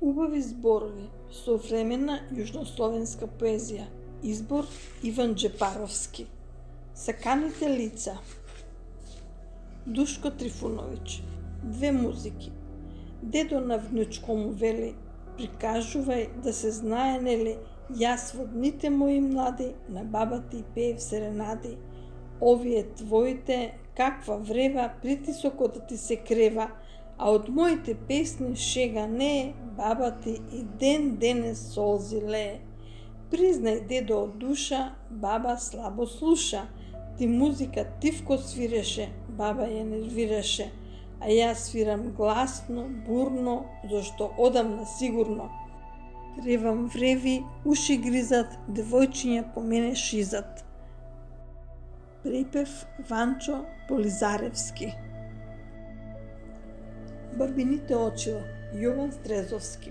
Убави зборови, Современа јужнословенска поезија. Избор Иван Джепаровски. Саканите лица. Душко Трифуновиќ. Две музики. Дедо на внучко му вели, прикажувај да се знае нели, јас во дните мои млади на баба ти пеев серенади, овие твоите каква врева притисокот да ти се крева, а од моите песни шега не е, баба ти и ден денес солзи лее. Признај дедо од душа, баба слабо слуша, ти музика тивко свиреше, баба ја нервираше, а јас свирам гласно, бурно, зашто одам на сигурно. Ревам вреви, уши гризат, девојчиња по мене шизат. Припев Ванчо Полизаревски Бабините очила Јован Стрезовски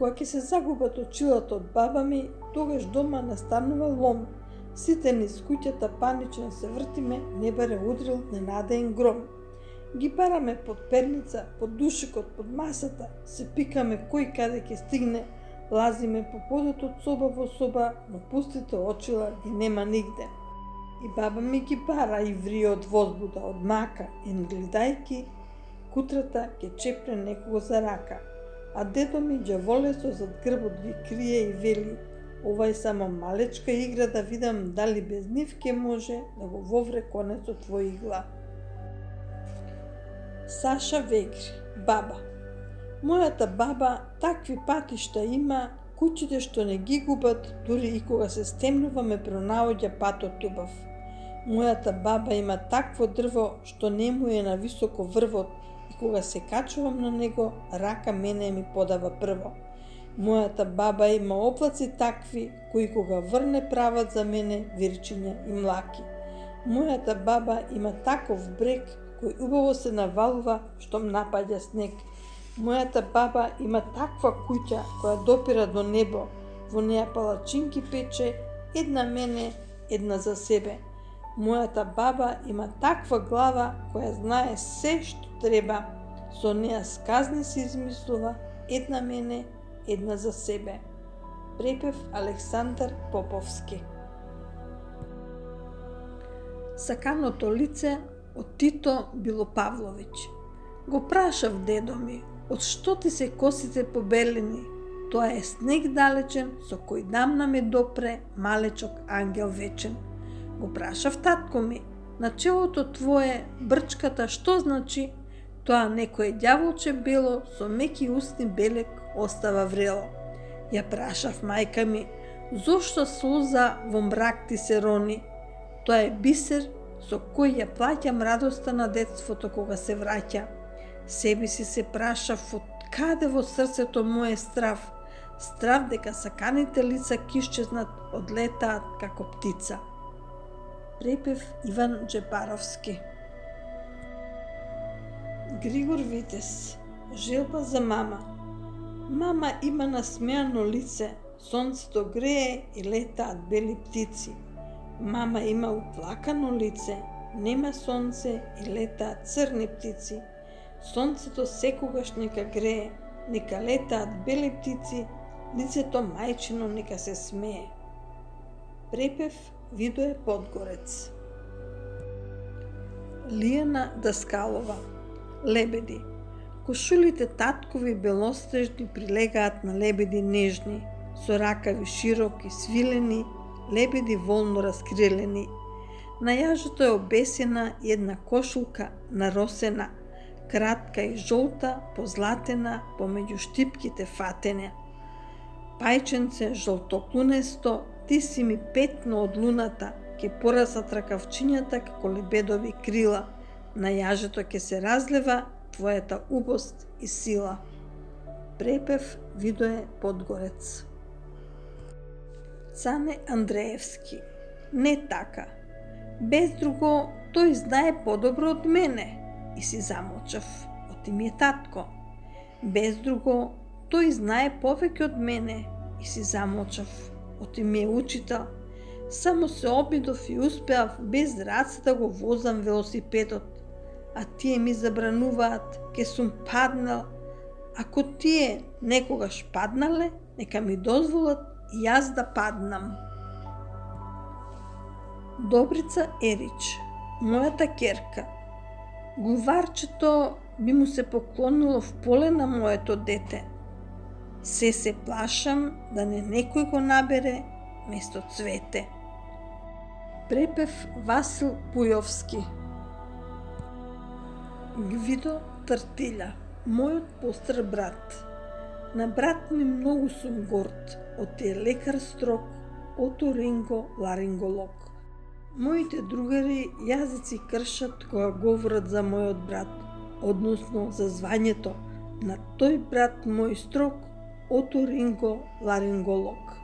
Кога ќе се загубат очилата од баба ми, тогаш дома настанува лом. Сите низ куќата панично се вртиме, не баре удрил ненаден гром. Ги бараме под перница, под душикот, под масата, се пикаме кој каде ќе стигне, лазиме по подот од соба во соба, но пустите очила ги нема нигде. И баба ми ги бара и ври од возбуда, од мака, и гледајки, кутрата ке чепне некого за рака. А дедо ми джаволесо зад грбот ги крие и вели, ова е само малечка игра да видам дали без нив ке може да го вовре конецот во игла. Саша Вегри, баба. Мојата баба такви патишта има, куќите што не ги губат, дури и кога се стемнува ме пронаоѓа патот убав. Мојата баба има такво дрво што не му е на високо врвот кога се качувам на него, рака мене ми подава прво. Мојата баба има облаци такви, кои кога врне прават за мене вирчиња и млаки. Мојата баба има таков брег, кој убаво се навалува, штом напаѓа снег. Мојата баба има таква куќа која допира до небо. Во неја палачинки пече, една мене, една за себе. Мојата баба има таква глава која знае се што треба. Со неа сказни се измислува, една мене, една за себе. Препев Александар Поповски Саканото лице од Тито Билопавловиќ Го прашав дедо ми, од што ти се косите побелени? Тоа е снег далечен, со кој дамна ме допре малечок ангел вечен – Го прашав татко ми, на челото твое брчката што значи? Тоа некое дјаволче бело со меки устни белек остава врело. Ја прашав мајка ми, зошто слуза во мрак ти се рони? Тоа е бисер со кој ја плаќам радоста на детството кога се враќа. Себе си се прашав од каде во срцето мое страв, страв дека саканите лица кишчезнат одлетаат како птица препев Иван Джепаровски. Григор Витес Желба за мама Мама има насмеано лице, сонцето грее и летаат бели птици. Мама има уплакано лице, нема сонце и летаат црни птици. Сонцето секогаш нека грее, нека летаат бели птици, лицето мајчино нека се смее. Препев Видое Подгорец. Лијана Даскалова. Лебеди. Кошулите таткови белостежни прилегаат на лебеди нежни, со ракави широки, свилени, лебеди волно раскрилени. На јажето е обесена една кошулка наросена, кратка и жолта, позлатена, помеѓу штипките фатене. Пајченце жолтоклунесто, ти си ми петно од луната, ке порасат ракавчињата како лебедови крила, на јажето ке се разлива твојата убост и сила. Препев Видое Подгорец Цане Андреевски Не така. Без друго, тој знае подобро од мене. И си замолчав. Оти ми е татко. Без друго, тој знае повеќе од мене. И си замолчав оти ми е учител. Само се обидов и успеав без раце да го возам велосипедот. А тие ми забрануваат, ке сум паднал. Ако тие некогаш паднале, нека ми дозволат и јас да паднам. Добрица Ерич, мојата керка, Гуварчето би му се поклонило в поле на моето дете. Се се плашам да не некој го набере место цвете. Препев Васил Пујовски Гвидо Тартиля, мојот постар брат. На брат ми многу сум горд, од е лекар строк, оторинго ларинголог. Моите другари јазици кршат кога говорат за мојот брат, односно за звањето на тој брат мој строк, оторинго ларинголог.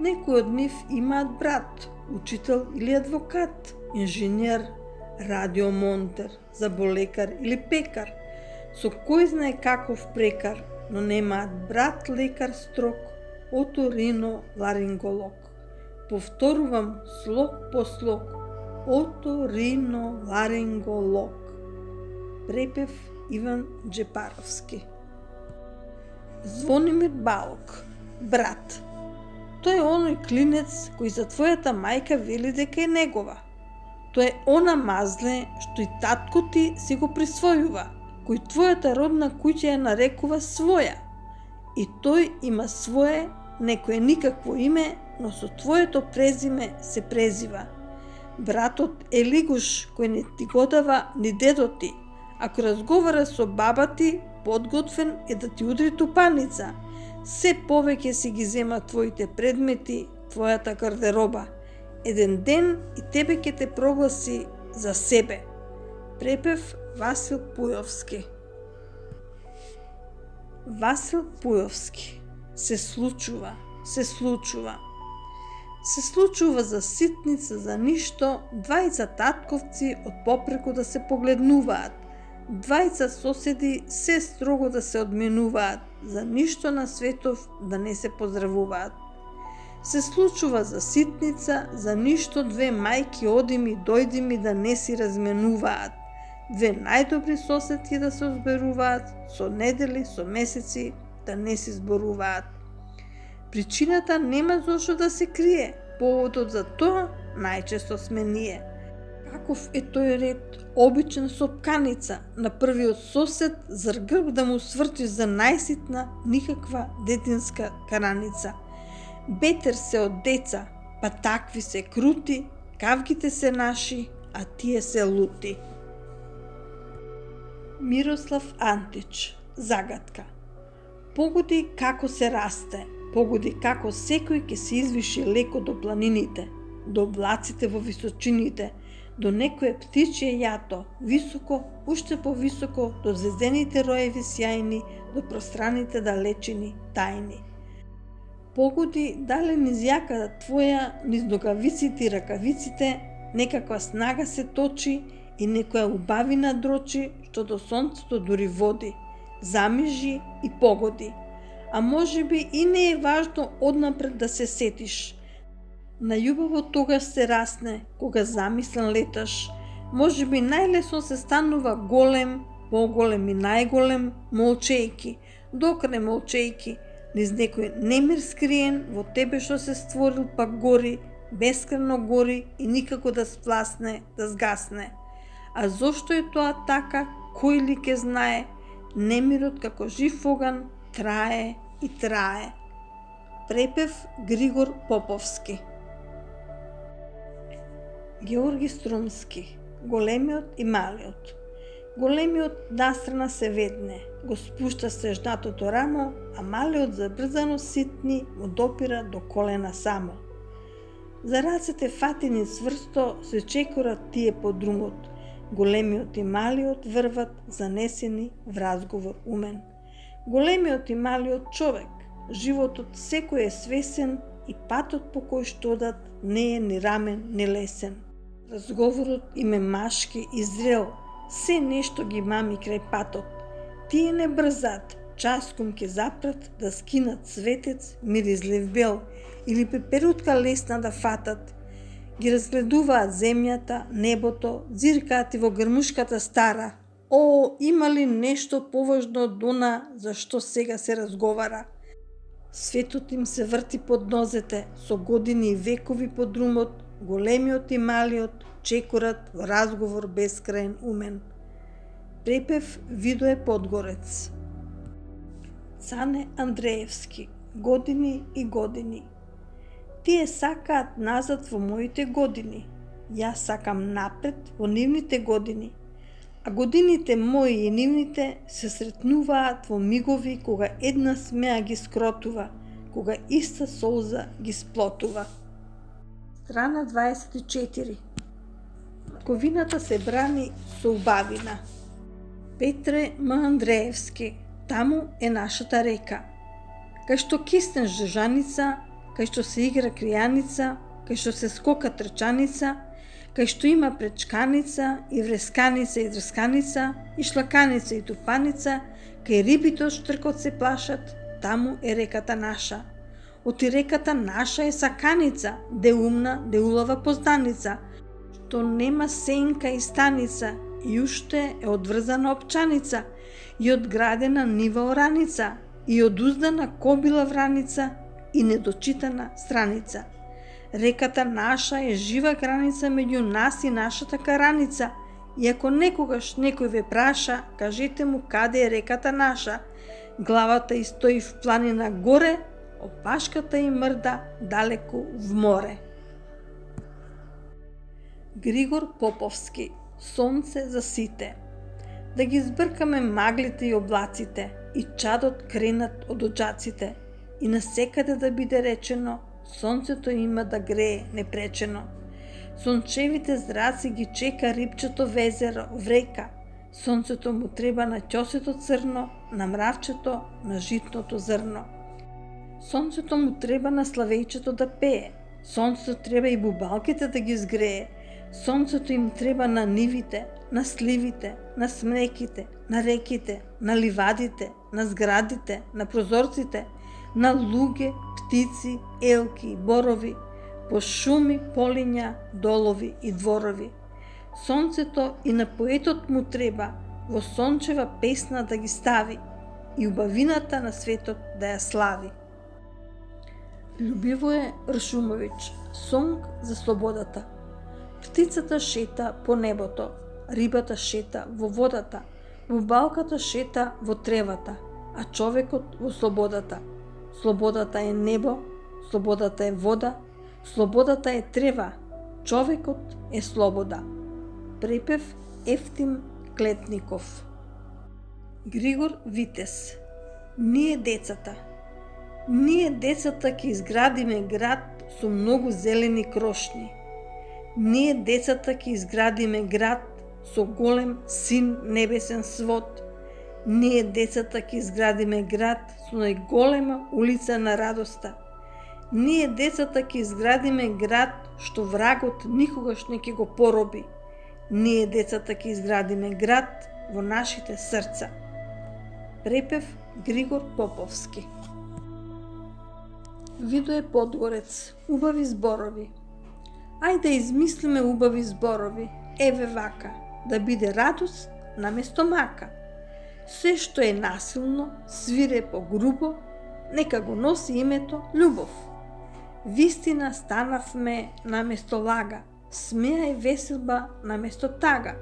Некои од нив имаат брат, учител или адвокат, инженер, радиомонтер, заболекар или пекар, со кој знае каков прекар, но немаат брат лекар строк, оторино ларинголог. Повторувам слог по слог. оторино ларинголог. Препев Иван Джепаровски. Звонимир Балок. Брат. Тој е оној клинец кој за твојата мајка вели дека е негова. Тоа е она мазле што и татко ти си го присвојува, кој твојата родна куќа ја нарекува своја. И тој има свое, некое никакво име, но со твоето презиме се презива. Братот е лигуш кој не ти го дава ни дедо ти. Ако разговара со баба ти, подготвен е да ти удри тупаница. Се повеќе си ги зема твоите предмети, твојата гардероба. Еден ден и тебе ќе те прогласи за себе. Препев Васил Пујовски Васил Пујовски Се случува, се случува се случува за ситница, за ништо, двајца татковци од попреку да се погледнуваат, двајца соседи се строго да се одменуваат, за ништо на светов да не се поздравуваат. Се случува за ситница, за ништо две мајки одими дојдими да не си разменуваат, две најдобри соседки да се озберуваат, со недели, со месеци да не си зборуваат. Причината нема зошто да се крие. Поводот за тоа најчесто сме ние. Каков е тој ред? Обична сопканица на првиот сосед зар грб да му сврти за најситна никаква детинска караница. Бетер се од деца, па такви се крути, кавките се наши, а тие се лути. Мирослав Антич Загадка Погоди како се расте, погоди како секој ќе се извиши леко до планините, до облаците во височините, до некое птичје јато, високо, уште повисоко, до звездените роеви сјајни, до пространите далечини, тајни. Погоди дале низ јаката твоја, низ ногавиците и ракавиците, некаква снага се точи и некоја убавина дрочи, што до сонцето дури води, замижи и погоди – а може би и не е важно однапред да се сетиш. На Најубаво тогаш се расне, кога замислен леташ. Може би најлесно се станува голем, поголем и најголем, молчејки, докре молчејки, низ некој немир скриен во тебе што се створил па гори, бескрено гори и никако да спласне, да сгасне. А зошто е тоа така, кој ли ке знае, немирот како жив оган трае и трае. Препев Григор Поповски Георги Струмски Големиот и малиот Големиот настрана се ведне, го спушта ждатото рамо, а малиот забрзано ситни му допира до колена само. За рацете фатени сврсто се чекорат тие по другот. Големиот и малиот врват занесени в разговор умен големиот и малиот човек, животот секој е свесен и патот по кој што одат не е ни рамен, ни лесен. Разговорот им е машки и зрел, се нешто ги мами крај патот. Тие не брзат, часком ке запрат да скинат светец миризлив бел или пеперутка лесна да фатат. Ги разгледуваат земјата, небото, зиркаат и во грмушката стара, О, има ли нешто поважно од она за што сега се разговара? Светот им се врти под нозете, со години и векови под румот, големиот и малиот, чекорат во разговор бескраен умен. Препев Видое Подгорец Цане Андреевски Години и години Тие сакаат назад во моите години. Јас сакам напред во нивните години – а годините мои и нивните се сретнуваат во мигови кога една смеа ги скротува, кога иста солза ги сплотува. Страна 24 Ковината се брани со убавина. Петре М. Андреевски, таму е нашата река. Кај што киснеш жужаница, кај што се игра кријаница, кај што се скока трчаница, кај што има пречканица и вресканица и дрсканица и шлаканица и тупаница, кај рибите од штркот се плашат, таму е реката наша. Оти реката наша е саканица, де умна, де улава позданица, што нема сенка и станица, и уште е одврзана опчаница, и одградена нива ораница, и одуздана кобила враница, и недочитана страница – Реката наша е жива граница меѓу нас и нашата караница. И ако некогаш некој ве праша, кажете му каде е реката наша. Главата и стои в планина горе, опашката и мрда далеку в море. Григор Поповски Сонце за сите Да ги збркаме маглите и облаците и чадот кренат од оджаците и насекаде да биде речено Сонцето има да грее непречено. Сончевите зраци ги чека рибчето везеро, врека. Сонцето му треба на ќосето црно, на мравчето, на житното зрно. Сонцето му треба на славејчето да пее. Сонцето треба и бубалките да ги згрее. Сонцето им треба на нивите, на сливите, на смреките, на реките, на ливадите, на зградите, на прозорците, на луѓе, птици, елки, борови, по шуми, полиња, долови и дворови. Сонцето и на поетот му треба во сончева песна да ги стави и убавината на светот да ја слави. Любивое Ршумович, сонг за слободата. Птицата шета по небото, рибата шета во водата, бубалката шета во тревата, а човекот во слободата – Слободата е небо, слободата е вода, слободата е трева, човекот е слобода. Препев Ефтим Клетников Григор Витес Ние децата Ние децата ќе изградиме град со многу зелени крошни. Ние децата ќе изградиме град со голем син небесен свод – Ние децата ќе изградиме град со најголема улица на радоста. Ние децата ќе изградиме град што врагот никогаш не ќе го пороби. Ние децата ќе изградиме град во нашите срца. Препев Григор Поповски Видо е Подгорец. Убави зборови. Ајде да измислиме убави зборови. Еве вака. Да биде радост наместо мака се што е насилно, свире по грубо, нека го носи името љубов. Вистина станавме на место лага, смеа и веселба на место тага.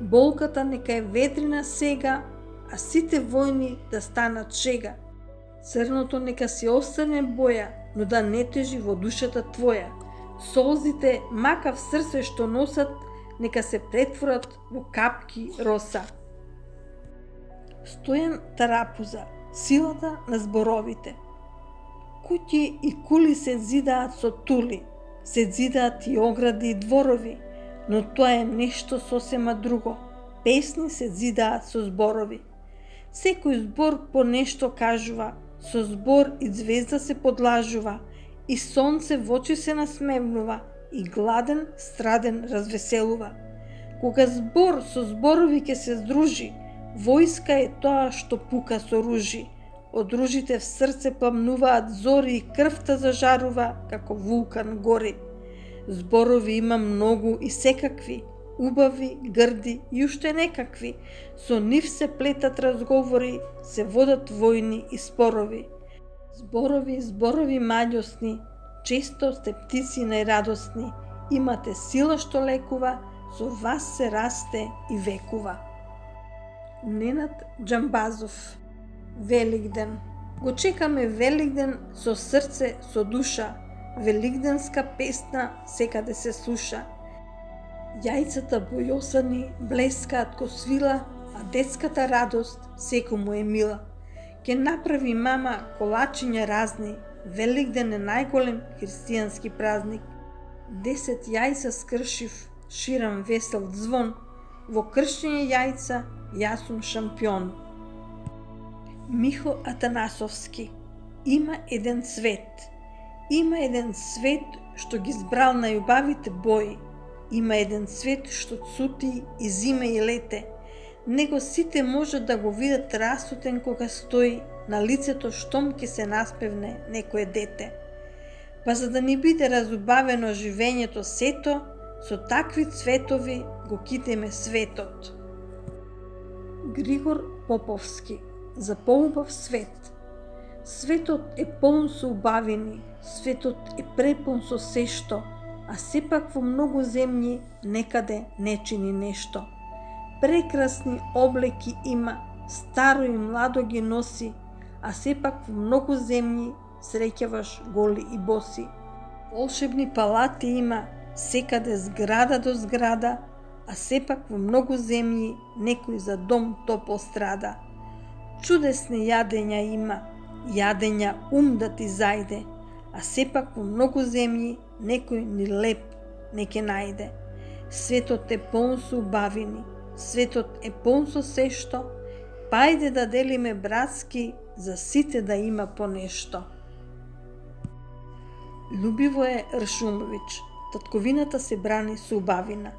Болката нека е ветрина сега, а сите војни да станат шега. Црното нека си остане боја, но да не тежи во душата твоја. Солзите, макав срце што носат, нека се претворат во капки роса. Стојан Тарапуза, силата на зборовите. Куќи и кули се зидаат со тули, се зидаат и огради и дворови, но тоа е нешто сосема друго. Песни се зидаат со зборови. Секој збор по нешто кажува, со збор и звезда се подлажува, и сонце во очи се насмевнува, и гладен, страден развеселува. Кога збор со зборови ќе се здружи, Војска е тоа што пука со ружи. Од ружите в срце пламнуваат зори и крвта зажарува како вулкан гори. Зборови има многу и секакви, убави, грди и уште некакви. Со нив се плетат разговори, се водат војни и спорови. Зборови, зборови маѓосни, често сте птици најрадосни, имате сила што лекува, со вас се расте и векува. Ненат Джамбазов Великден Го чекаме Великден со срце, со душа, Великденска песна секаде да се слуша. Јајцата бојосани блескаат ко свила, а детската радост секому е мила. Ке направи мама колачиња разни, Великден е најголем христијански празник. Десет јајца скршив, ширам весел звон, во кршење јајца јас сум шампион. Михо Атанасовски Има еден свет. Има еден свет што ги збрал најубавите бои. Има еден свет што цути и зиме и лете. Него сите може да го видат расутен кога стои на лицето штом ке се наспевне некое дете. Па за да ни биде разубавено живењето сето, со такви цветови го китеме светот. Григор Поповски За поубав свет Светот е полн со убавини, светот е препон со сешто, а сепак во многу земји некаде не чини нешто. Прекрасни облеки има, старо и младо ги носи, а сепак во многу земји среќаваш голи и боси. Волшебни палати има, секаде зграда до зграда, а сепак во многу земји некој за дом то пострада. Чудесни јадења има, јадења ум да ти зајде, а сепак во многу земји некој ни леп не ке најде. Светот е полн со убавини, светот е пон со се што, па Пајде да делиме братски, за сите да има по нешто. Любиво е Ршумович. Татковината се брани со убавина.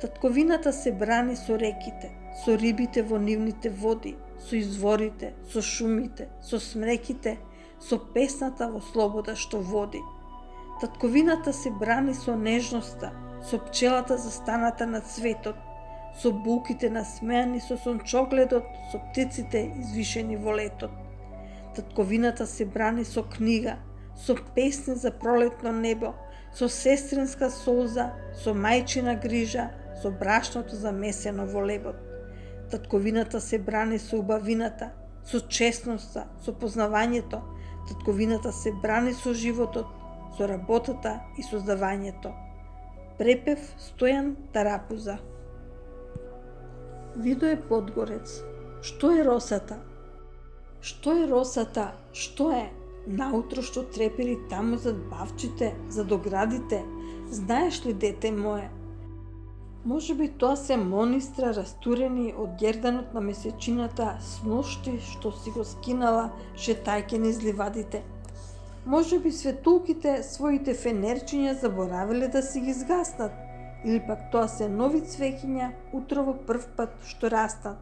Татковината се брани со реките, со рибите во нивните води, со изворите, со шумите, со смреките, со песната во слобода што води. Татковината се брани со нежноста, со пчелата застаната на цветот, со буките насмеани со сончогледот, со птиците извишени во летот. Татковината се брани со книга, со песни за пролетно небо, со сестринска солза, со мајчина грижа, со брашното замесено во лебот. Татковината се брани со убавината, со честноста, со познавањето. Татковината се брани со животот, со работата и создавањето. Препев Стојан Тарапуза Видо е Подгорец. Што е росата? Што е росата? Што е? Наутро што трепери таму зад бавчите, за оградите. Знаеш ли, дете мое? Може би тоа се монистра растурени од герданот на месечината с ношти што си го скинала шетајке низ ливадите. Може би светулките своите фенерчиња заборавиле да си ги згаснат или пак тоа се нови цвеќиња утрово прв пат што растат.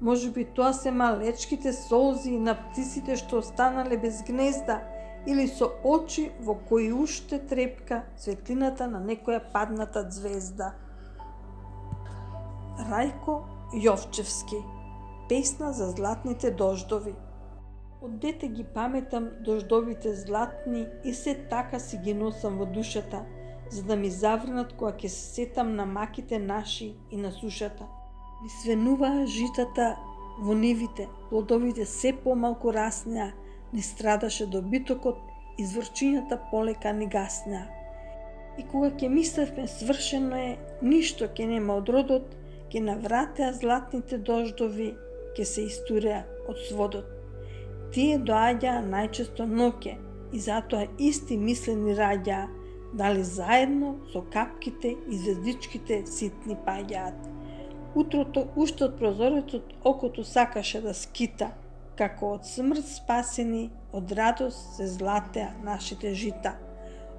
Може би тоа се малечките солзи на птиците што останале без гнезда или со очи во кои уште трепка светлината на некоја падната звезда. Рајко Јовчевски Песна за златните дождови Од дете ги паметам дождовите златни и се така си ги носам во душата – за да ми заврнат кога ќе се сетам на маките наши и на сушата. Ми свенуваа житата во нивите, плодовите се помалку раснеа, ни страдаше добитокот, изворчињата полека ни гаснеа. И кога ќе мислевме свршено е, ништо ќе нема од родот, ќе навратеа златните дождови, ќе се истуреа од сводот. Тие доаѓаа најчесто ноќе и затоа исти мислени раѓаа, дали заедно со капките и звездичките ситни паѓаат. Утрото уште од прозорецот окото сакаше да скита, како од смрт спасени, од радост се златеа нашите жита.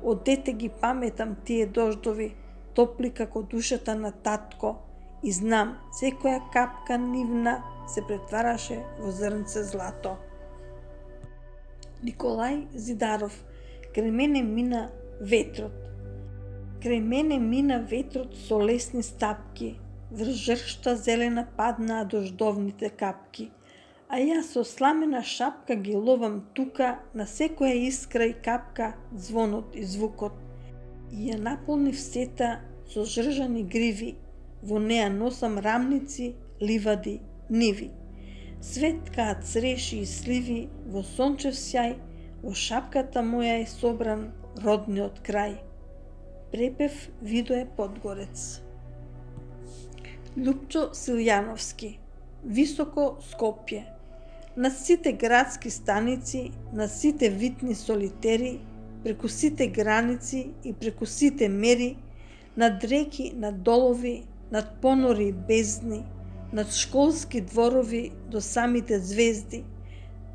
Од дете ги паметам тие дождови, топли како душата на татко, и знам, секоја капка нивна се претвараше во зрнце злато. Николај Зидаров, кремене мина ветрот. Крај мене мина ветрот со лесни стапки, врз жршта зелена паднаа дождовните капки, а јас со сламена шапка ги ловам тука на секоја искра и капка звонот и звукот. И ја наполнив сета со жржани гриви, во неа носам рамници, ливади, ниви. Свет среши и сливи, во сончев сјај, во шапката моја е собран родниот крај. Препев Видое Подгорец. Лупчо Силјановски Високо Скопје На сите градски станици, на сите витни солитери, преку сите граници и преку сите мери, над реки, над долови, над понори и бездни, над школски дворови до самите звезди,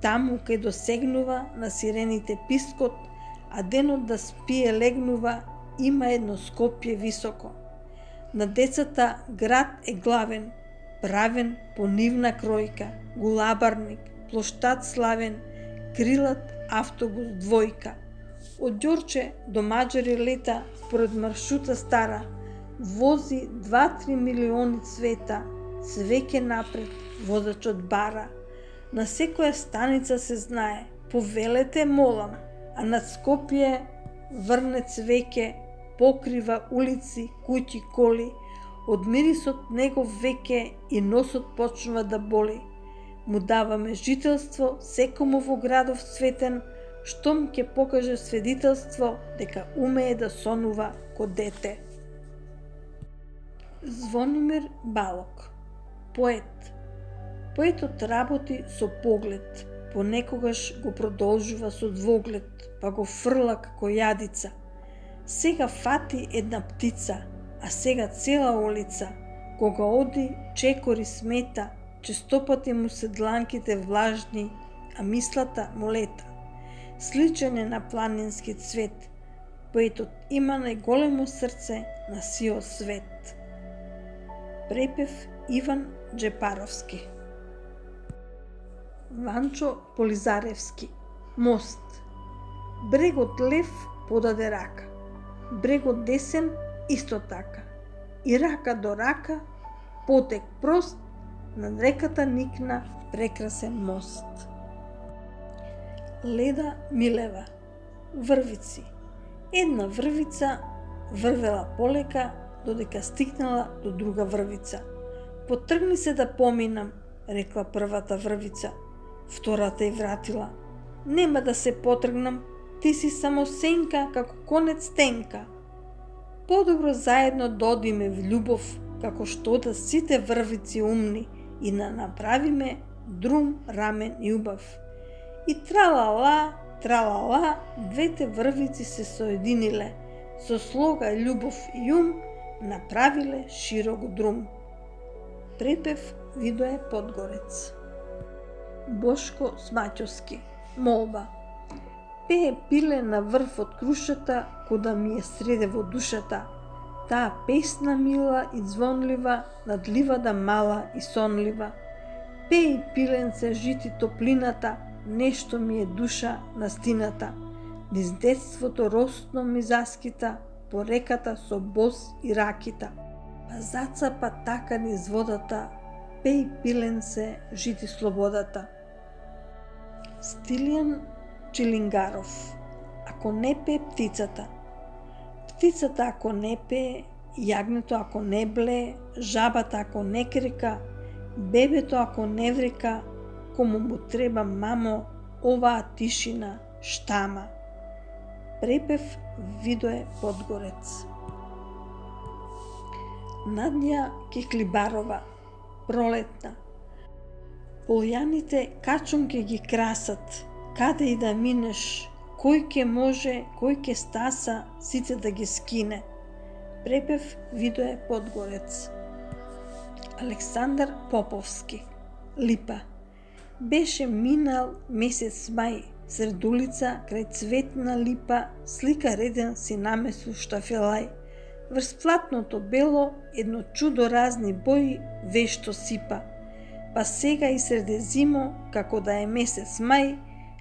таму кај досегнува на сирените пискот, а денот да спие легнува, има едно Скопје високо. На децата град е главен, правен по нивна кројка, гулабарник, плоштад славен, крилат автобус двојка. Од Ѓорче до Маджари лета според маршрута стара, вози 2-3 милиони цвета, свеќе напред, возачот бара. На секоја станица се знае, повелете молам, а над Скопје врне цвеќе, покрива улици, куќи, коли, од мирисот негов веќе и носот почнува да боли. Му даваме жителство секому во градов светен, штом ќе покаже сведителство дека умее да сонува ко дете. Звонимир Балок Поет Поетот работи со поглед, понекогаш го продолжува со двоглед, па го фрла како јадица. Сега фати една птица, а сега цела улица. Кога оди, чекори смета, честопати му се дланките влажни, а мислата му лета. Сличен е на планински цвет. Поетот има најголемо срце на сиот свет. Препев Иван Джепаровски Ванчо Полизаревски Мост Брегот лев подаде рака Брегот десен исто така И рака до рака потек прост над реката никна прекрасен мост. Леда Милева Врвици Една врвица врвела полека додека стигнала до друга врвица. Потргни се да поминам, рекла првата врвица. Втората ја вратила. Нема да се потргнам, ти си само сенка како конец тенка. Подобро заедно да додиме в љубов, како што да сите врвици умни и да направиме друм, рамен и убав. И тралала, тралала, двете врвици се соединиле, со слога љубов и ум, направиле широк друм. Препев Видое Подгорец Бошко Смаќовски Молба Пее пиле на врв од крушата, кода ми е среде во душата. Таа песна мила и звонлива, надливада мала и сонлива. Пеј пиленце жити топлината, нешто ми е душа на стината. Низ детството росно ми заскита, по реката со бос и ракита. Па зацапа така низ водата, пеј пиленце, жити слободата. Стилијан Чилингаров Ако не пе птицата Птицата ако не пе, јагнето ако не бле, жабата ако не крика, бебето ако не врика, кому му треба мамо, оваа тишина, штама препев Видое Подгорец. Надја Киклибарова, пролетна. Полјаните качунке ги красат, каде и да минеш, кој ке може, кој ке стаса, сите да ги скине. Препев Видое Подгорец. Александар Поповски. Липа. Беше минал месец мај, Средулица, крај цветна липа, слика реден си намесу штафелај. Врз платното бело, едно чудо разни бои, вешто сипа. Па сега и среде зимо, како да е месец мај,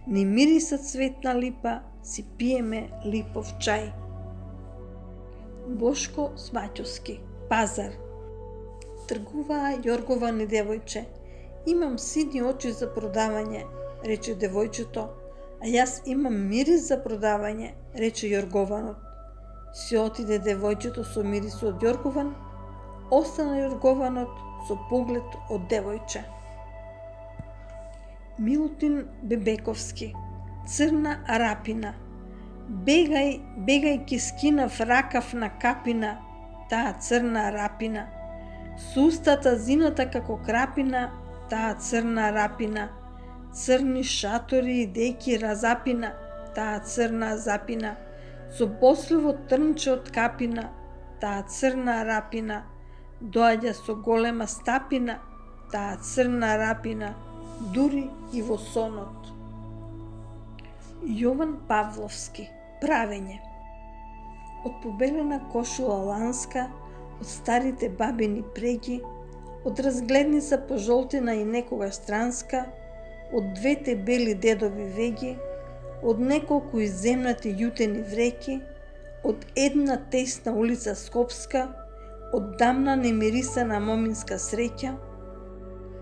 ни мириса цветна липа, си пиеме липов чај. Бошко Сваќовски, Пазар. Тргуваа Јоргова и девојче. Имам сидни очи за продавање, рече девојчето, а јас имам мирис за продавање, рече Јоргованот. Си отиде девојчето со мирис од Јоргован, остана Јоргованот со поглед од девојче. Милутин Бебековски, Црна арапина. Бегај, бегајки скинав ракав на капина, таа црна арапина. Сустата зината како крапина, таа црна рапина, црни шатори и деки разапина, таа црна запина, со босливо трнче од капина, таа црна рапина, доаѓа со голема стапина, таа црна рапина, дури и во сонот. Јован Павловски, правење Од побелена кошула ланска, од старите бабини преги, од разгледница пожолтина и некога странска, од двете бели дедови веги, од неколку иземнати јутени вреки, од една тесна улица Скопска, од дамна немирисана моминска среќа,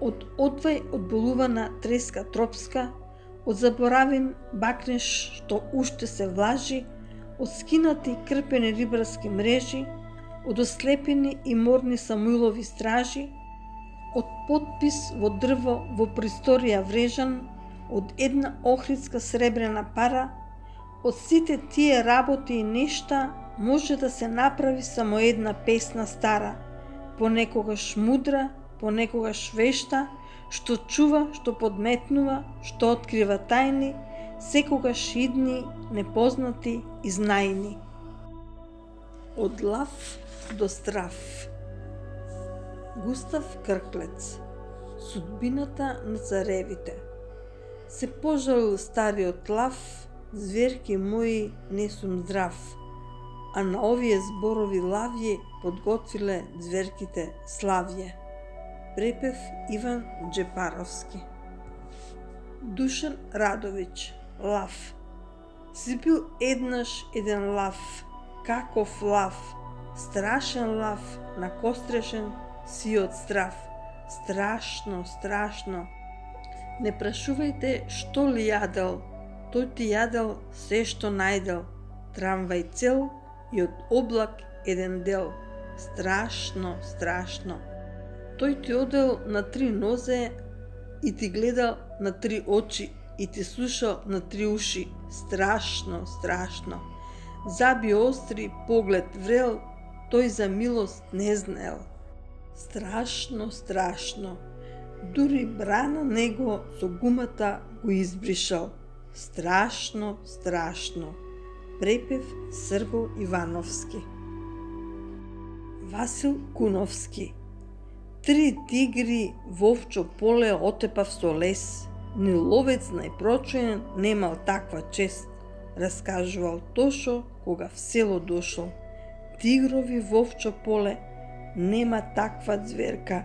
од одвај одболувана треска тропска, од заборавен бакнеш што уште се влажи, од скинати крпени рибарски мрежи, од ослепени и морни Самуилови стражи, од подпис во дрво во присторија врежан, од една охридска сребрена пара, од сите тие работи и нешта може да се направи само една песна стара, понекогаш мудра, понекогаш вешта, што чува, што подметнува, што открива тајни, секогаш идни, непознати и знајни. Од лав до страв. Густав Крклец Судбината на царевите Се пожалил стариот лав, зверки мои не сум здрав, а на овие зборови лавје подготвиле зверките славје. Препев Иван Джепаровски Душан Радович Лав Си бил еднаш еден лав, каков лав, страшен лав, накострешен, си од здрав. Страшно, страшно. Не прашувајте што ли јадел, тој ти јадел се што најдел. Трамвај цел и од облак еден дел. Страшно, страшно. Тој ти одел на три нозе и ти гледал на три очи и ти слушал на три уши. Страшно, страшно. Заби остри, поглед врел, тој за милост не знаел. Страшно, страшно. Дури брана него со гумата го избришал. Страшно, страшно. Препев Срго Ивановски. Васил Куновски. Три тигри вовчо поле отепав со лес. Ни ловец најпрочуен немал таква чест, раскажувал Тошо кога в село дошол. Тигрови вовчо поле нема таква зверка,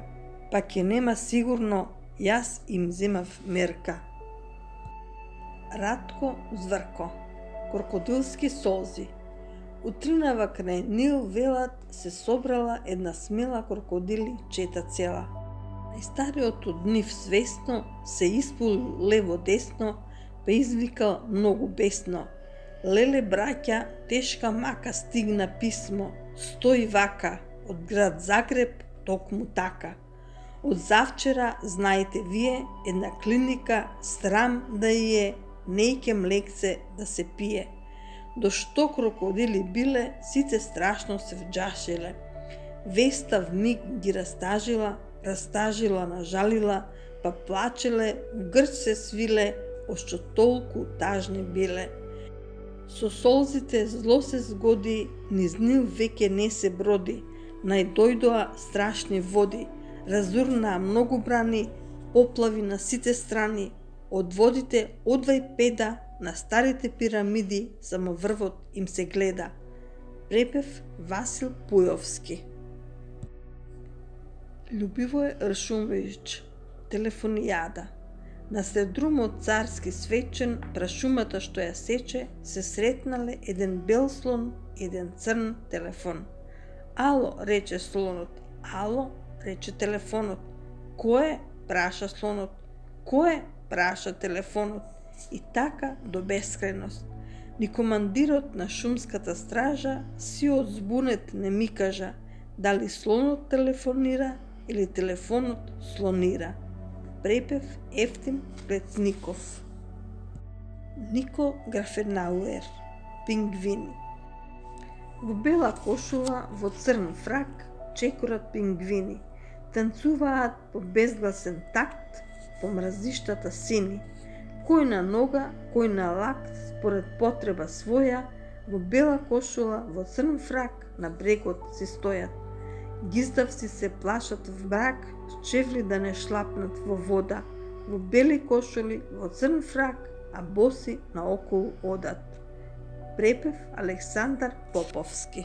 па ќе нема сигурно, јас им земав мерка. Радко Зврко Крокодилски солзи Утринава крај Нил велат се собрала една смела крокодили чета цела. Најстариот од нив свесно се испул лево-десно, па извикал многу бесно. Леле браќа, тешка мака стигна писмо, стој вака, од град Загреб токму така. Од завчера, знаете вие, една клиника срам да е, нејке млекце да се пие. До што крокодили биле, сите страшно се вджашиле. Веста в миг ги растажила, растажила, нажалила, па плачеле, в грч се свиле, ошто толку тажни биле. Со солзите зло се згоди, низ нив веќе не се броди, најдојдоа страшни води, разурнаа многу брани, поплави на сите страни, од водите одвај педа на старите пирамиди, само врвот им се гледа. Препев Васил Пујовски Любивој Ршумович Телефонијада На средрумот царски свечен, прашумата што ја сече, се сретнале еден бел слон еден црн телефон. Ало, рече слонот. Ало, рече телефонот. Кој праша слонот. Кој праша телефонот. И така до бескрајност. Ни командирот на шумската стража си од збунет не ми кажа дали слонот телефонира или телефонот слонира. Препев Ефтим Плецников Нико Графенауер Пингвини Во бела кошула, во црн фрак, чекорат пингвини. Танцуваат по безгласен такт, по мразиштата сини. Кој на нога, кој на лакт, според потреба своја, во бела кошула, во црн фрак, на брегот си стојат. Гиздавци се плашат в брак, чевли да не шлапнат во вода, во бели кошули, во црн фрак, а боси наоколу одат. Препев Александар Поповски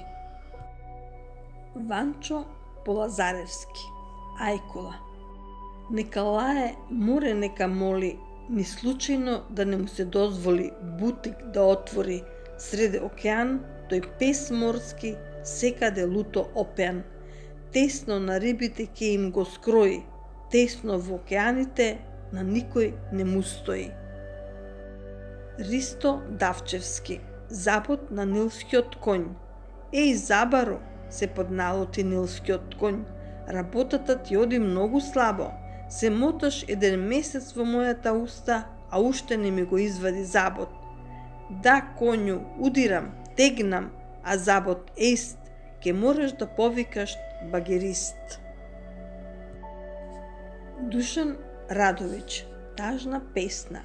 Ванчо Полазаревски Ајкула Нека лае, море нека моли, ни случајно да не му се дозволи бутик да отвори среде океан, тој пес морски секаде луто опеан. Тесно на рибите ке им го скрои, тесно во океаните на никој не му стои. Ристо Давчевски Запот на нилскиот конј Еј, Забаро, се подналоти нилскиот конј, работата ти оди многу слабо. Се моташ еден месец во мојата уста, а уште не ми го извади забот. Да, конју, удирам, тегнам, а забот ест, ке мораш да повикаш багерист. Душан Радович, тажна песна.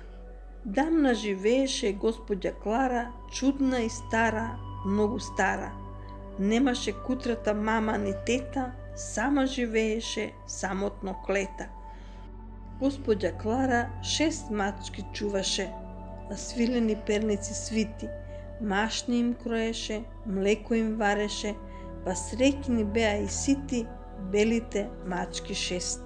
Дамна живееше господја Клара, чудна и стара, многу стара. Немаше кутрата мама ни тета, сама живееше самотно клета. Господја Клара шест мачки чуваше, а свилени перници свити, машни им кроеше, млеко им вареше, па среќни беа и сити белите мачки шест.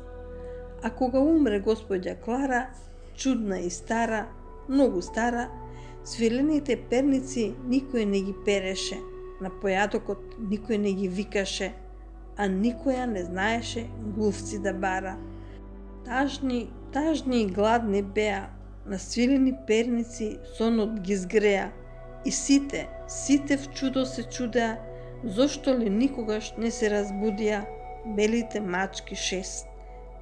А кога умре господја Клара, чудна и стара, многу стара, свилените перници никој не ги переше, на појадокот никој не ги викаше, а никоја не знаеше гувци да бара. Тажни, тажни и гладни беа, на свилени перници сонот ги згреа, и сите, сите в чудо се чудеа, зошто ли никогаш не се разбудија белите мачки шест.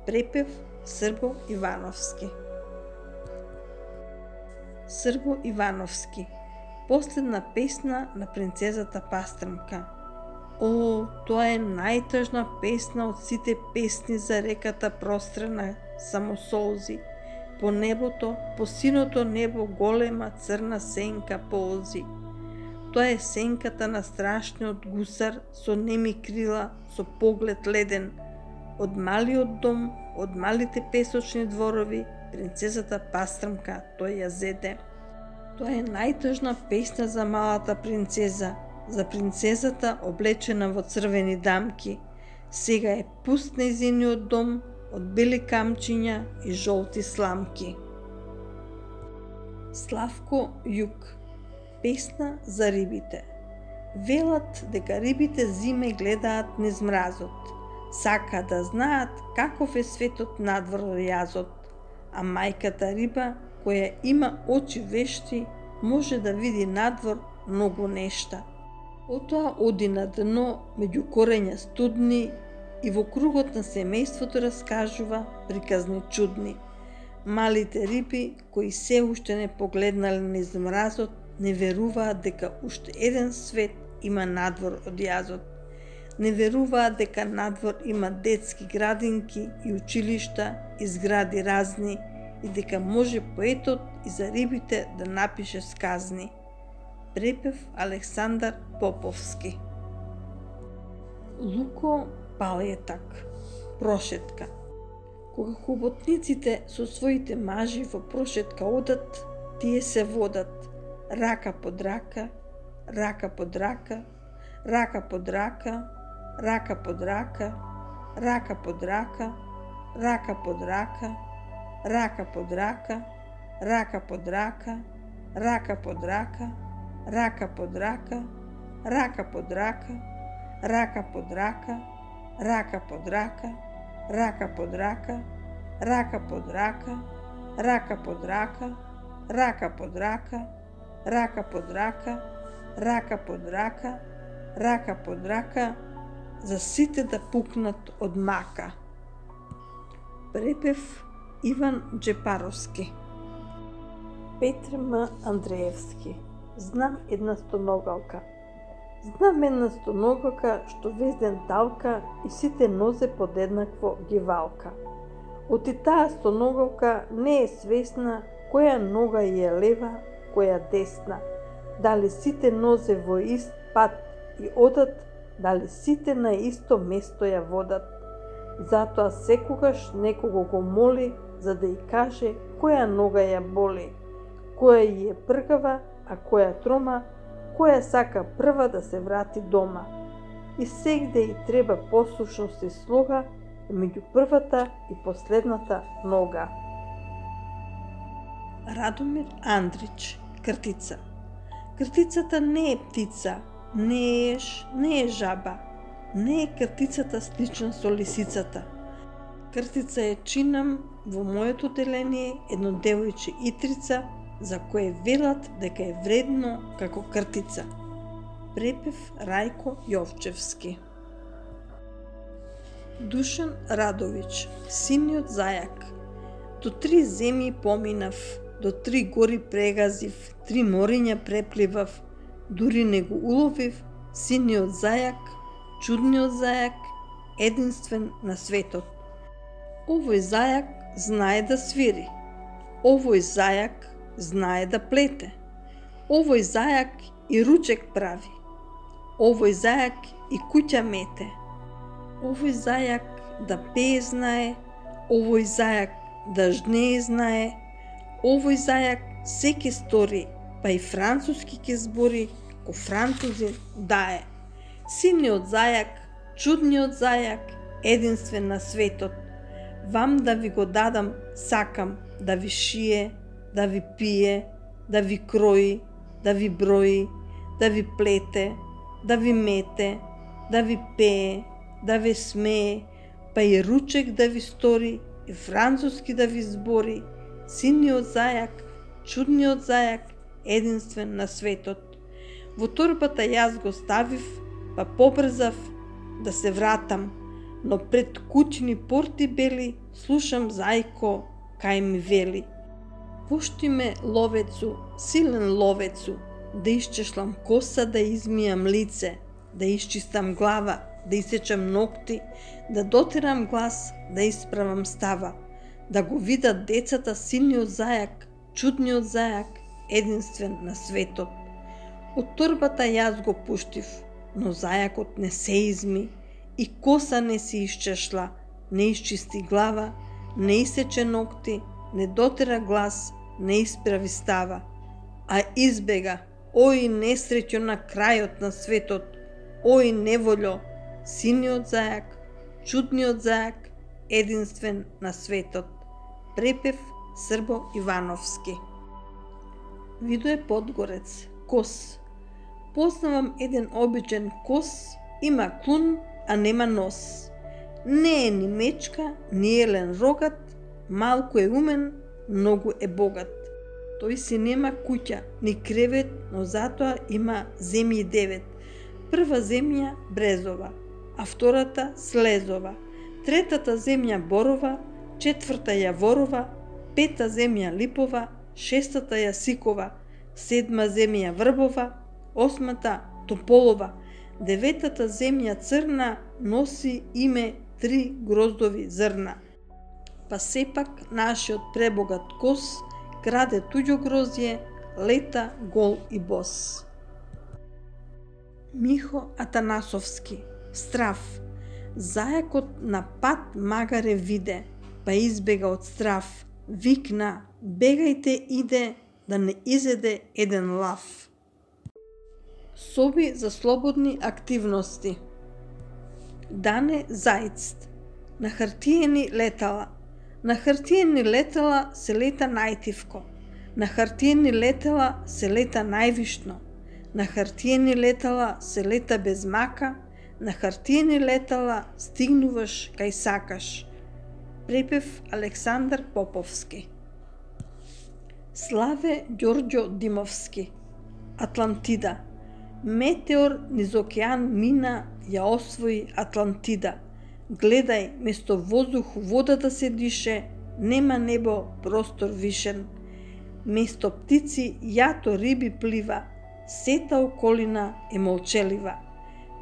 Препев Србо Ивановски Србо Ивановски Последна песна на принцезата Пастрмка О, тоа е најтажна песна од сите песни за реката прострена само солзи. По небото, по синото небо голема црна сенка ползи. Тоа е сенката на страшниот гусар со неми крила, со поглед леден. Од малиот дом, од малите песочни дворови, принцезата Пастрмка тој ја зеде. Тоа е најтажна песна за малата принцеза, за принцезата облечена во црвени дамки. Сега е пуст незиниот дом од бели камчиња и жолти сламки. Славко Јук Песна за рибите Велат дека рибите зиме гледаат низ мразот. Сака да знаат каков е светот надвор јазот а мајката риба, која има очи вешти, може да види надвор многу нешта. Отоа оди на дно меѓу корења студни и во кругот на семејството раскажува приказни чудни. Малите риби, кои се уште не погледнале низ мразот, не веруваат дека уште еден свет има надвор од јазот не веруваат дека надвор има детски градинки и училишта и згради разни и дека може поетот и за рибите да напише сказни. Препев Александар Поповски. Луко Палетак Прошетка. Кога хуботниците со своите мажи во прошетка одат, тие се водат. Рака под рака, рака под рака, рака под рака, рака под рака, рака под рака, рака под рака, рака под рака, рака под рака, рака под рака, рака под рака, рака под рака, рака под рака, рака под рака, рака под рака, рака под рака, рака под рака, рака под рака, рака под рака, рака под рака, рака под рака, рака под рака, за сите да пукнат од мака. Препев Иван Джепаровски Петр М. Андреевски Знам една стоногалка. Знам една стоногалка што везден талка и сите нозе под еднакво ги валка. Оти таа стоногалка не е свесна која нога е лева, која десна. Дали сите нозе во ист пат и одат, дали сите на исто место ја водат. Затоа секогаш некого го моли за да ја каже која нога ја боли, која ја е пргава, а која трома, која сака прва да се врати дома. И сегде и треба послушност и слуга меѓу првата и последната нога. Радомир Андрич, кртица. Кртицата не е птица, не е еш, не е жаба, не е кртицата слична со лисицата. Кртица е чинам во моето деление едно девојче Итрица, за кое велат дека е вредно како кртица. Препев Рајко Јовчевски Душан Радович, синиот зајак. До три земји поминав, до три гори прегазив, три мориња препливав, дури не го уловив, синиот зајак, чудниот зајак, единствен на светот. Овој зајак знае да свири. Овој зајак знае да плете. Овој зајак и ручек прави. Овој зајак и куќа мете. Овој зајак да пее знае, овој зајак да жнее знае, овој зајак секи стори, па и француски ке збори, ко французи дае. Синиот зајак, чудниот зајак, единствен на светот. Вам да ви го дадам, сакам да ви шие, да ви пие, да ви крои, да ви брои, да ви плете, да ви мете, да ви пее, да ви смее, па и ручек да ви стори, и француски да ви збори, синиот зајак, чудниот зајак, единствен на светот. Во турбата јас го ставив, па побрзав да се вратам, но пред кучни порти бели слушам зајко кај ми вели. Пушти ме ловецу, силен ловецу, да исчешлам коса, да измијам лице, да исчистам глава, да исечам ногти, да дотерам глас, да исправам става, да го видат децата силниот зајак, чудниот зајак, единствен на светот. Од турбата јас го пуштив, но зајакот не се изми и коса не се исчешла, не исчисти глава, не исече ногти, не дотера глас, не исправи става, а избега, ој несреќо на крајот на светот, ој неволјо, синиот зајак, чудниот зајак, единствен на светот. Препев Србо Ивановски. Видо е Подгорец, кос. Познавам еден обичен кос, има клун, а нема нос. Не е ни мечка, ни елен рогат, малку е умен, многу е богат. Тој си нема куќа, ни кревет, но затоа има земји девет. Прва земја Брезова, а втората Слезова, третата земја Борова, четврта Јаворова, пета земја Липова, шестата Јасикова, седма земја Врбова, осмата Тополова, деветата земја Црна носи име три гроздови зрна. Па сепак нашиот пребогат кос краде туѓо грозје, лета гол и бос. Михо Атанасовски Страв. Зајакот на пат магаре виде, па избега од страв. Викна, бегајте иде, да не изеде еден лав. Соби за слободни активности. Дане зајцт. На хартиени летала. На хартиени летела се лета најтивко. На хартиени летела се лета највишно. На хартиени летала се лета без мака. На хартиени летала стигнуваш кај сакаш. Препев Александар Поповски. Славе Ѓорѓо Димовски. Атлантида. Метеор низ океан мина ја освои Атлантида – Гледај, место воздух водата да се дише, нема небо, простор вишен. Место птици јато риби плива, сета околина е молчелива.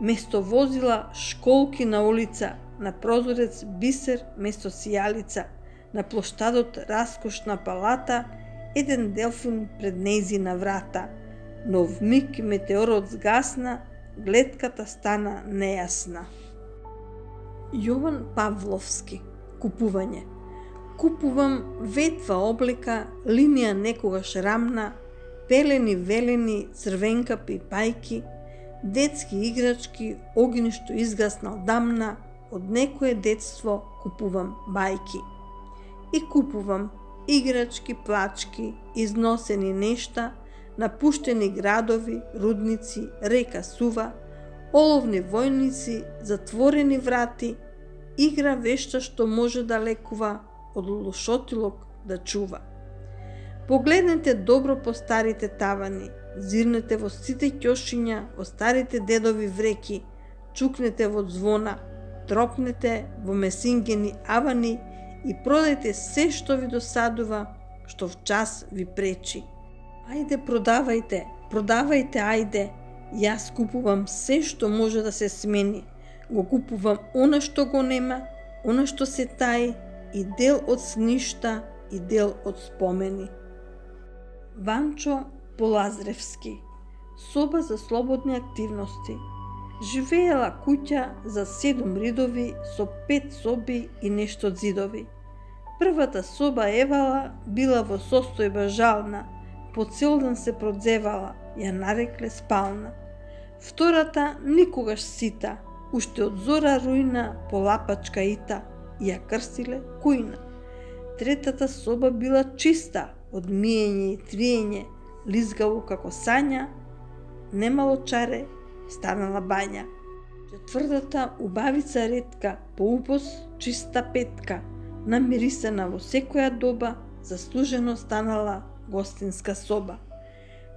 Место возила школки на улица, на прозорец бисер место сијалица, на площадот раскошна палата, еден делфин пред нејзина врата. Но в миг метеорот сгасна, гледката стана нејасна. Јован Павловски. Купување. Купувам ветва облика, линија некогаш рамна, пелени велени, црвенкапи пајки, детски играчки, огништо изгаснал дамна, од некое детство купувам бајки. И купувам играчки, плачки, износени нешта, напуштени градови, рудници, река Сува, оловни војници, затворени врати, игра вешта што може да лекува, од лошотилок да чува. Погледнете добро по старите тавани, зирнете во сите ќошиња, во старите дедови вреки, чукнете во звона, тропнете во месингени авани и продајте се што ви досадува, што в час ви пречи. Ајде продавајте, продавајте ајде, Јас купувам се што може да се смени. Го купувам она што го нема, она што се таи и дел од сништа и дел од спомени. Ванчо Полазревски Соба за слободни активности Живеела куќа за седум ридови со пет соби и нешто зидови. Првата соба Евала била во состојба жална, по цел ден се продзевала – ја нарекле спална. Втората никогаш сита, уште од зора рујна полапачка ита, ја крстиле кујна. Третата соба била чиста, од миење и триење, лизгаво како сања, немало чаре, станала бања. Четвртата убавица редка, по упос чиста петка, намирисана во секоја доба, заслужено станала гостинска соба.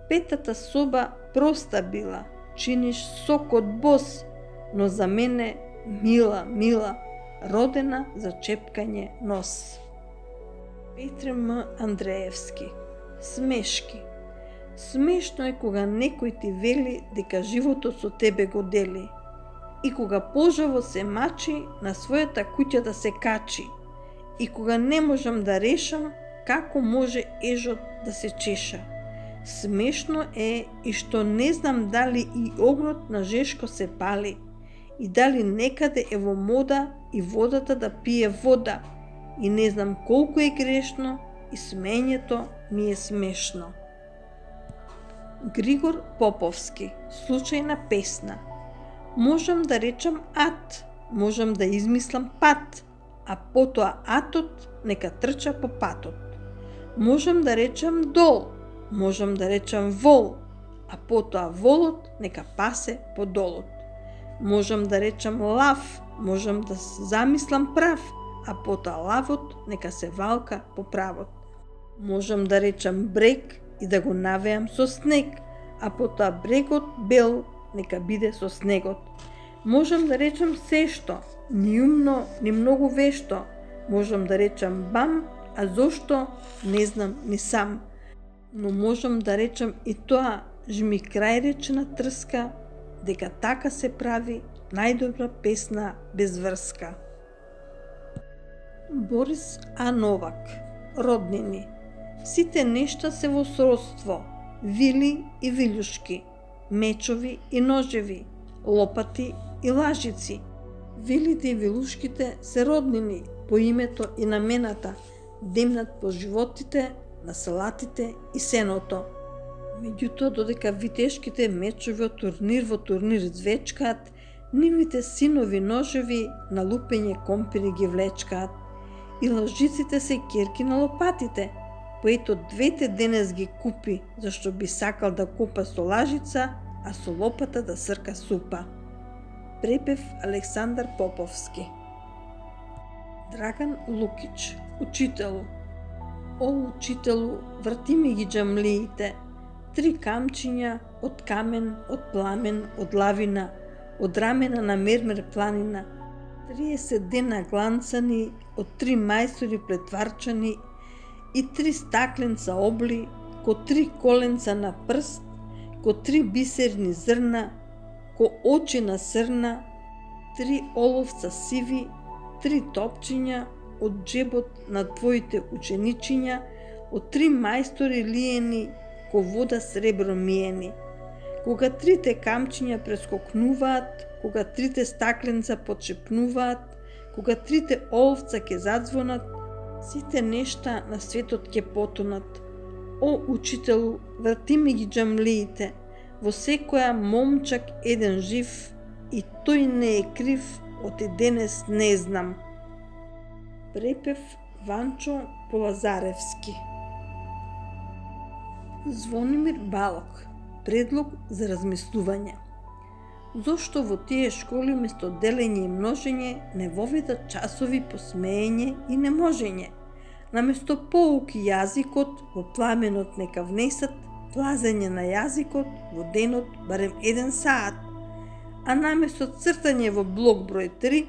Петата соба проста била, чиниш сокот бос, но за мене мила, мила, родена за чепкање нос. Петре М. Андреевски Смешки Смешно е кога некој ти вели дека животот со тебе го дели и кога пожаво се мачи на својата куќа да се качи и кога не можам да решам како може ежот да се чеша. Смешно е и што не знам дали и огнот на Жешко се пали и дали некаде е во мода и водата да пие вода и не знам колку е грешно и смењето ми е смешно. Григор Поповски, случајна песна. Можам да речам ат, можам да измислам пат, а потоа атот нека трча по патот. Можам да речам дол, можам да речам вол, а потоа волот нека пасе по долот. Можам да речам лав, можам да замислам прав, а потоа лавот нека се валка по правот. Можам да речам брег и да го навеам со снег, а потоа брегот бел нека биде со снегот. Можам да речам се што, ни умно, ни многу вешто. Можам да речам бам, а зошто не знам ни сам но можам да речам и тоа жми крајречна трска, дека така се прави најдобра песна без врска. Борис А. Новак Роднини Сите нешта се во сродство, вили и вилјушки, мечови и ножеви, лопати и лажици. Вилите и вилушките се роднини по името и намената, демнат по животите на салатите и сеното. Меѓутоа, додека витешките мечови од турнир во турнир звечкаат, нивните синови ножеви на лупење компири ги влечкаат. и лажиците се керки на лопатите. Поето двете денес ги купи, зашто би сакал да купа со лажица, а со лопата да срка супа. Препев Александар Поповски Драган Лукич, учителу О, учителу, врти ми ги джамлиите, три камчиња од камен, од пламен, од лавина, од рамена на мермер планина, 30 дена гланцани, од три мајстори претварчани и три стакленца обли, ко три коленца на прст, ко три бисерни зрна, ко очи на срна, три оловца сиви, три топчиња, од джебот на твоите ученичиња, од три мајстори лиени, ко вода сребро миени. Кога трите камчиња прескокнуваат, кога трите стакленца подшепнуваат, кога трите овца ке задзвонат, сите нешта на светот ке потонат. О, учителу, врати ми ги джамлиите, во секоја момчак еден жив, и тој не е крив, оти денес не знам. Препев Ванчо Полазаревски. Звонимир Балок. Предлог за размислување. Зошто во тие школи место делење и множење не воведат часови по смеење и неможење? Наместо поуки јазикот во пламенот нека внесат влазење на јазикот во денот барем еден саат, а наместо цртање во блок број 3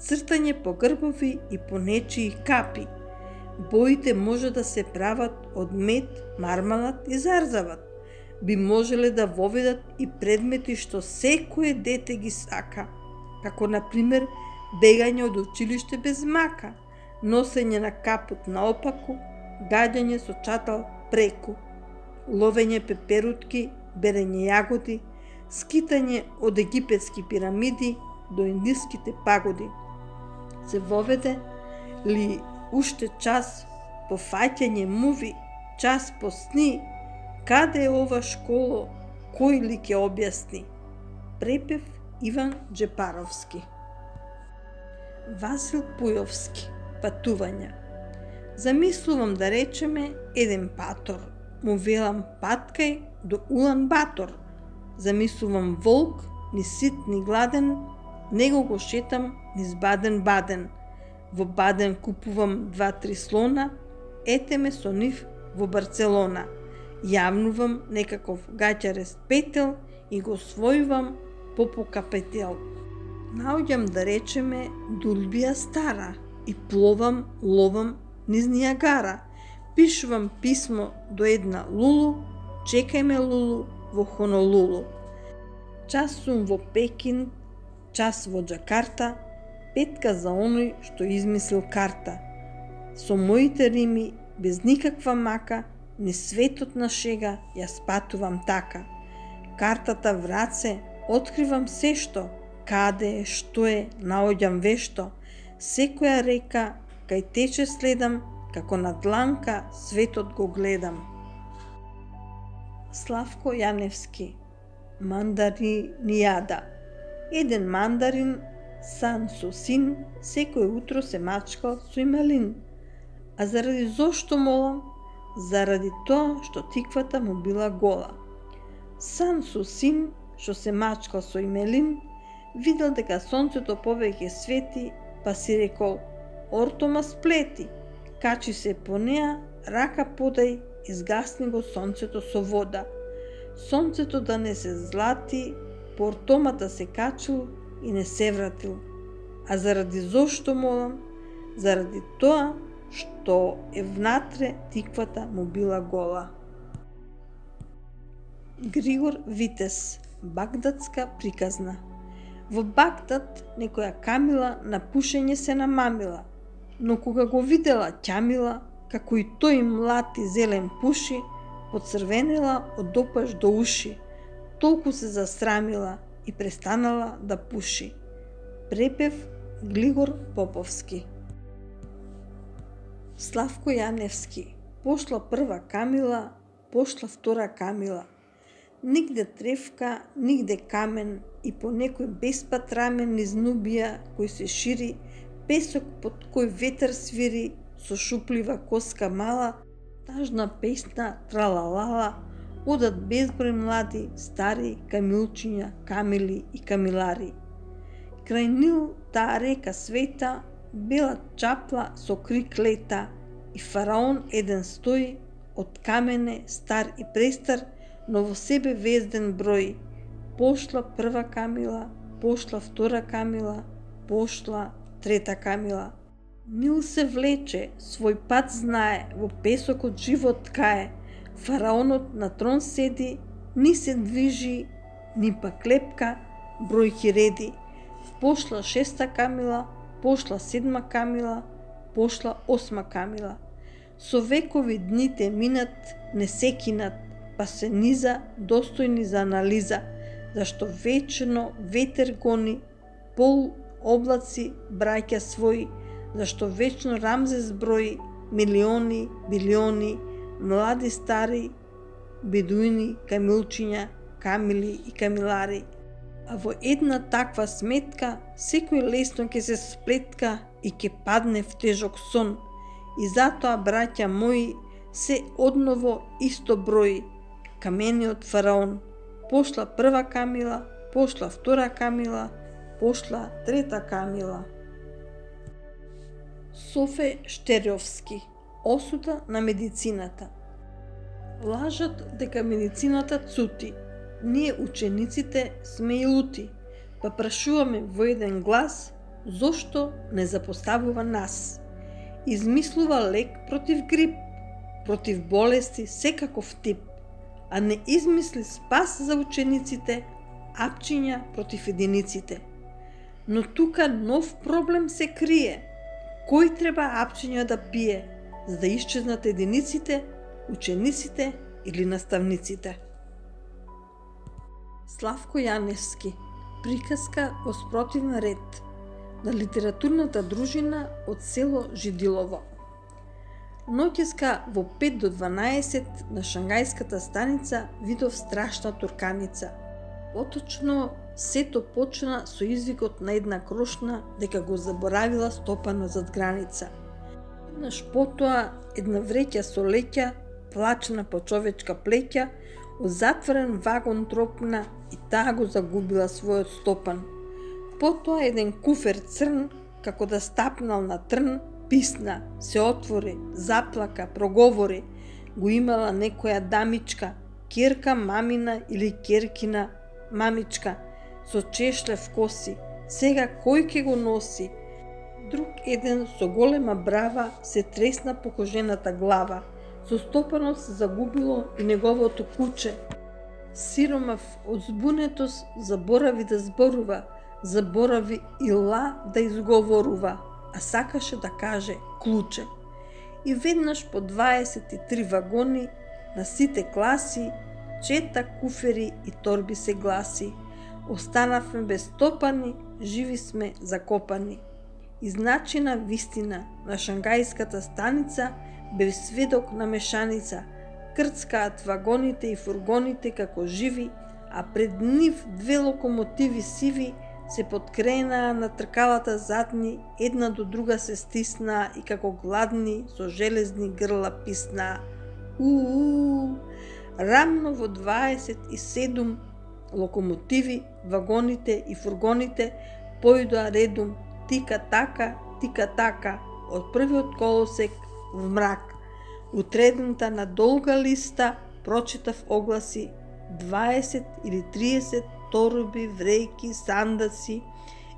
цртање по грбови и по нечии капи. Боите може да се прават од мед, мармалат и зарзават. Би можеле да воведат и предмети што секое дете ги сака, како на пример бегање од училиште без мака, носење на капот наопаку, гадјање со чатал преку, ловење пеперутки, берење јагоди, скитање од египетски пирамиди до индиските пагоди – се воведе ли уште час по фаќање муви, час по сни, каде е ова школа, кој ли ќе објасни? Препев Иван Джепаровски Васил Пујовски Патувања Замислувам да речеме еден патор, му велам паткај до Улан Батор. Замислувам волк, ни сит, ни гладен, него го шетам низ Баден-Баден. Во Баден купувам два-три слона, ете ме со нив во Барцелона. Јавнувам некаков гаќарес петел и го освојувам по покапетел. Наоѓам да речеме Дулбија стара и пловам, ловам низ Ниагара. Пишувам писмо до една Лулу, чекај ме Лулу во Хонолулу. Час сум во Пекин, час во Джакарта, петка за оној што измислил карта. Со моите рими, без никаква мака, не светот на шега, ја спатувам така. Картата враце, откривам се што, каде е, што е, наоѓам вешто. Секоја река, кај тече следам, како на дланка светот го гледам. Славко Јаневски Мандаринијада Еден мандарин, сан со син, секој утро се мачкал со имелин. А заради зошто молам? Заради тоа што тиквата му била гола. Сан со син, што се мачкал со имелин, видел дека сонцето повеќе свети, па си рекол, ортома сплети, качи се по неа, рака подај, изгасни го сонцето со вода. Сонцето да не се злати, портомата се качил и не се вратил. А заради зошто молам? Заради тоа што е внатре тиквата му била гола. Григор Витес, Багдадска приказна Во Багдад некоја камила на пушење се намамила, но кога го видела ќамила, како и тој млад и зелен пуши, поцрвенела од допаш до уши, толку се засрамила и престанала да пуши. Препев Глигор Поповски Славко Јаневски Пошла прва камила, пошла втора камила. Нигде тревка, нигде камен и по некој беспат рамен низ Нубија кој се шири, песок под кој ветер свири со шуплива коска мала, тажна песна тралалала, одат безброј млади, стари, камилчиња, камили и камилари. Крај Нил таа река света, бела чапла со крик лета, и фараон еден стои, од камене, стар и престар, но во себе везден број. Пошла прва камила, пошла втора камила, пошла трета камила. Нил се влече, свој пат знае, во песокот живот кае, Фараонот на трон седи, ни се движи, ни пак лепка, бројки реди. Пошла шеста камила, пошла седма камила, пошла осма камила. Со векови дните минат, не се кинат, па се низа, достојни за анализа, зашто вечно ветер гони, пол облаци браќа своји, зашто вечно Рамзе зброи милиони, билиони, млади стари, бедуини, камилчиња, камили и камилари. А во една таква сметка, секој лесно ќе се сплетка и ќе падне в тежок сон. И затоа, браќа мои, се одново исто број. Камениот фараон. Пошла прва камила, пошла втора камила, пошла трета камила. Софе Штеровски. Осуда на медицината. Лажат дека медицината цути. Ние учениците сме и лути, па прашуваме во еден глас зошто не запоставува нас. Измислува лек против грип, против болести секаков тип, а не измисли спас за учениците, апчиња против единиците. Но тука нов проблем се крие. Кој треба апчиња да пие, за да исчезнат единиците, учениците или наставниците? Славко Јаневски Приказка во спротивна ред на литературната дружина од село Жидилово. Ноќеска во 5 до 12 на Шангајската станица видов страшна турканица. Поточно сето почна со извикот на една крошна дека го заборавила стопано зад граница. Еднаш потоа една вреќа со леќа, плачна по човечка плеќа, од затворен вагон тропна и таа го загубила својот стопан. Потоа еден куфер црн, како да стапнал на трн, писна, се отвори, заплака, проговори, го имала некоја дамичка, керка мамина или керкина мамичка, со чешлев коси, сега кој ќе го носи? Друг еден со голема брава се тресна по кожената глава, со стопанот се загубило и неговото куче. Сиромав од збунетост заборави да зборува, заборави и ла да изговорува, а сакаше да каже клуче. И веднаш по 23 вагони на сите класи, чета куфери и торби се гласи. Останавме без стопани, живи сме закопани. Изначина вистина на шангајската станица бе сведок на мешаница, крцкаат вагоните и фургоните како живи, а пред нив две локомотиви сиви се подкренаа на тркалата задни, една до друга се стиснаа и како гладни со железни грла писнаа. уу Рамно во 27 локомотиви, вагоните и фургоните појдоа редум тика така, тика така, од првиот колосек в мрак. Утредната на долга листа прочитав огласи 20 или 30 торуби, врејки, сандаци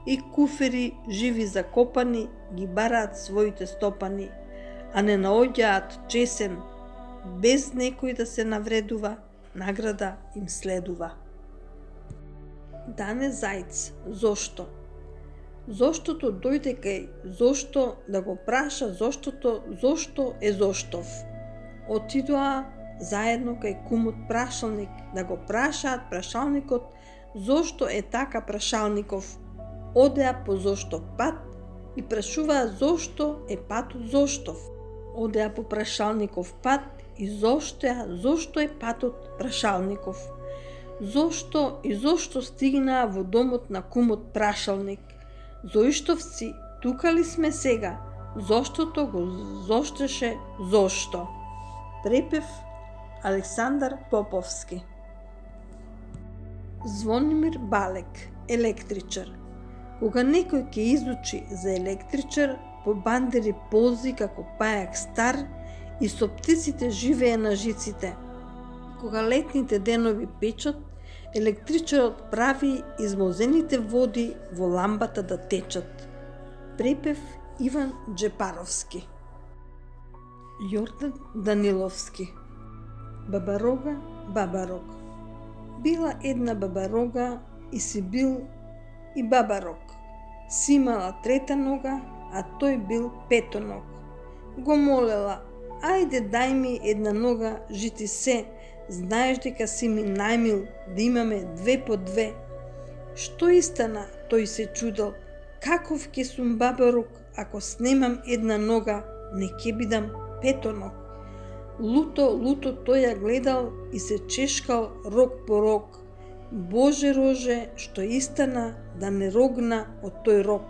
и куфери живи закопани ги бараат своите стопани, а не наоѓаат чесен без некој да се навредува, награда им следува. Дане Зајц, зошто? Зоштото дојде кај зошто да го праша зоштото зошто е зоштов. Отидоа заедно кај кумот прашалник да го прашаат прашалникот зошто е така прашалников. Одеа по зошто пат и прашуваа зошто е патот зоштов. Одеа по прашалников пат и зоштеа зошто е патот прашалников. Зошто и зошто стигнаа во домот на кумот прашалник. Зоиштовци тука ли сме сега? Зоштото го зоштеше зошто? Препев Александар Поповски Звонимир Балек, електричар. Кога некој ќе изучи за електричар, по бандери ползи како пајак стар и со птиците живее на жиците. Кога летните денови печат, електричарот прави измозените води во ламбата да течат. Препев Иван Джепаровски Јордан Даниловски Бабарога, Бабарог Била една бабарога и си бил и бабарог. Си имала трета нога, а тој бил петоног. Го молела, ајде дај ми една нога, жити се, знаеш дека си ми најмил да имаме две по две. Што истана, тој се чудел, каков ке сум бабарог, ако снемам една нога, не ке бидам петоног. Луто, луто тој ја гледал и се чешкал рок по рок. Боже роже, што истана да не рогна од тој рок.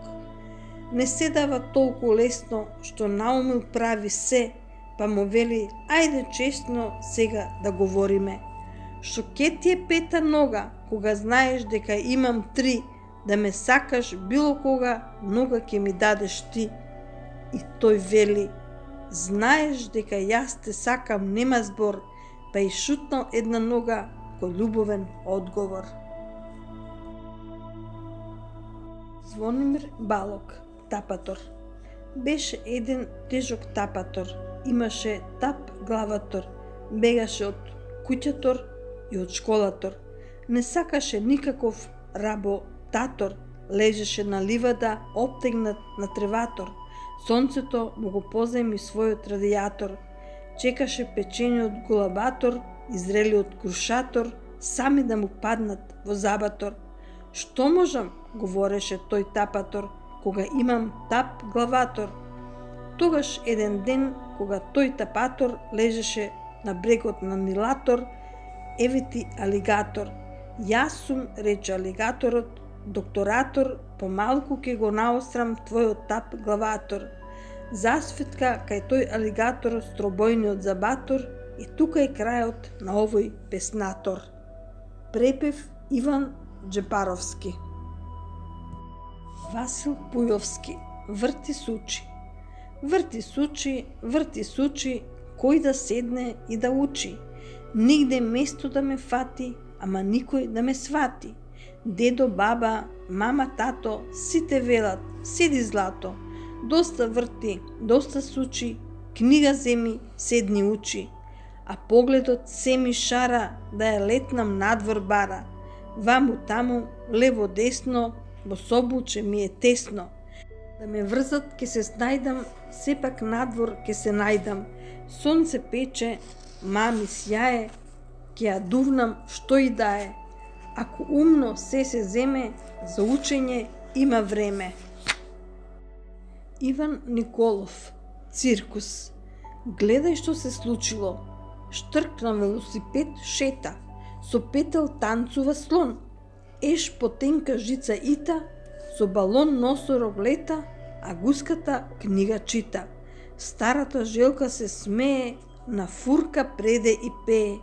Не се дава толку лесно што наумил прави се, па му вели, ајде честно сега да говориме. Што ке ти е пета нога, кога знаеш дека имам три, да ме сакаш било кога, нога ќе ми дадеш ти. И тој вели, знаеш дека јас те сакам, нема збор, па и шутнал една нога кој љубовен одговор. Звонимир Балок, тапатор. Беше еден тежок тапатор, имаше тап главатор, бегаше од куќатор и од школатор. Не сакаше никаков работатор, лежеше на ливада, обтегнат на треватор. Сонцето му го поземи својот радијатор, чекаше печениот голабатор, изрели од крушатор, сами да му паднат во забатор. Што можам, говореше тој тапатор, кога имам тап главатор – Тогаш еден ден, кога тој тапатор лежеше на брегот на Нилатор, евети алигатор. Јас сум, рече алигаторот, докторатор, помалку ке го наострам твојот тап главатор. Засветка кај тој алигатор стробојниот забатор и тука е крајот на овој песнатор. Препев Иван Джепаровски Васил Пујовски Врти сучи Врти сучи, врти сучи, кој да седне и да учи. Нигде место да ме фати, ама никој да ме свати. Дедо, баба, мама, тато, сите велат, седи злато. Доста врти, доста сучи, книга земи, седни учи. А погледот се ми шара, да ја летнам надвор бара. Ваму таму, лево десно, во собуче ми е тесно. Да ме врзат, ке се снајдам, сепак надвор ке се најдам. Сонце пече, мами сјае, ке ја дувнам што и да е. Ако умно се се земе, за учење има време. Иван Николов, циркус. Гледај што се случило. Штрк на велосипед шета, со петел танцува слон. Еш потенка жица ита, со балон носорог лета, а гуската книга чита. Старата желка се смее, на фурка преде и пее.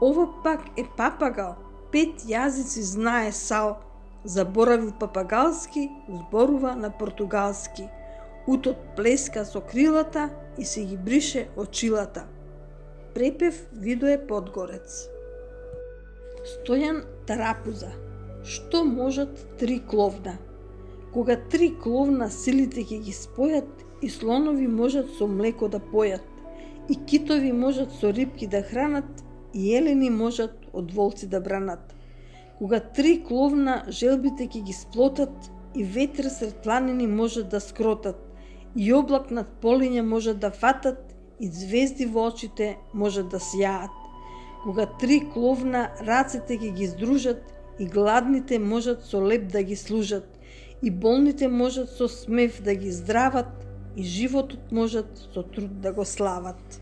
Ова пак е папагал, пет јазици знае сал, заборавил папагалски, зборува на португалски. Утот плеска со крилата и се ги брише очилата. Препев Видое Подгорец. Стојан Тарапуза. Што можат три кловна? Кога три кловна силите ќе ги спојат, и слонови можат со млеко да појат, и китови можат со рибки да хранат, и елени можат од волци да бранат. Кога три кловна желбите ќе ги сплотат, и ветер сред планини можат да скротат, и облак над полиња можат да фатат, и звезди во очите можат да сјаат. Кога три кловна рацете ќе ги здружат, и гладните можат со леп да ги служат, и болните можат со смев да ги здрават и животот можат со труд да го слават.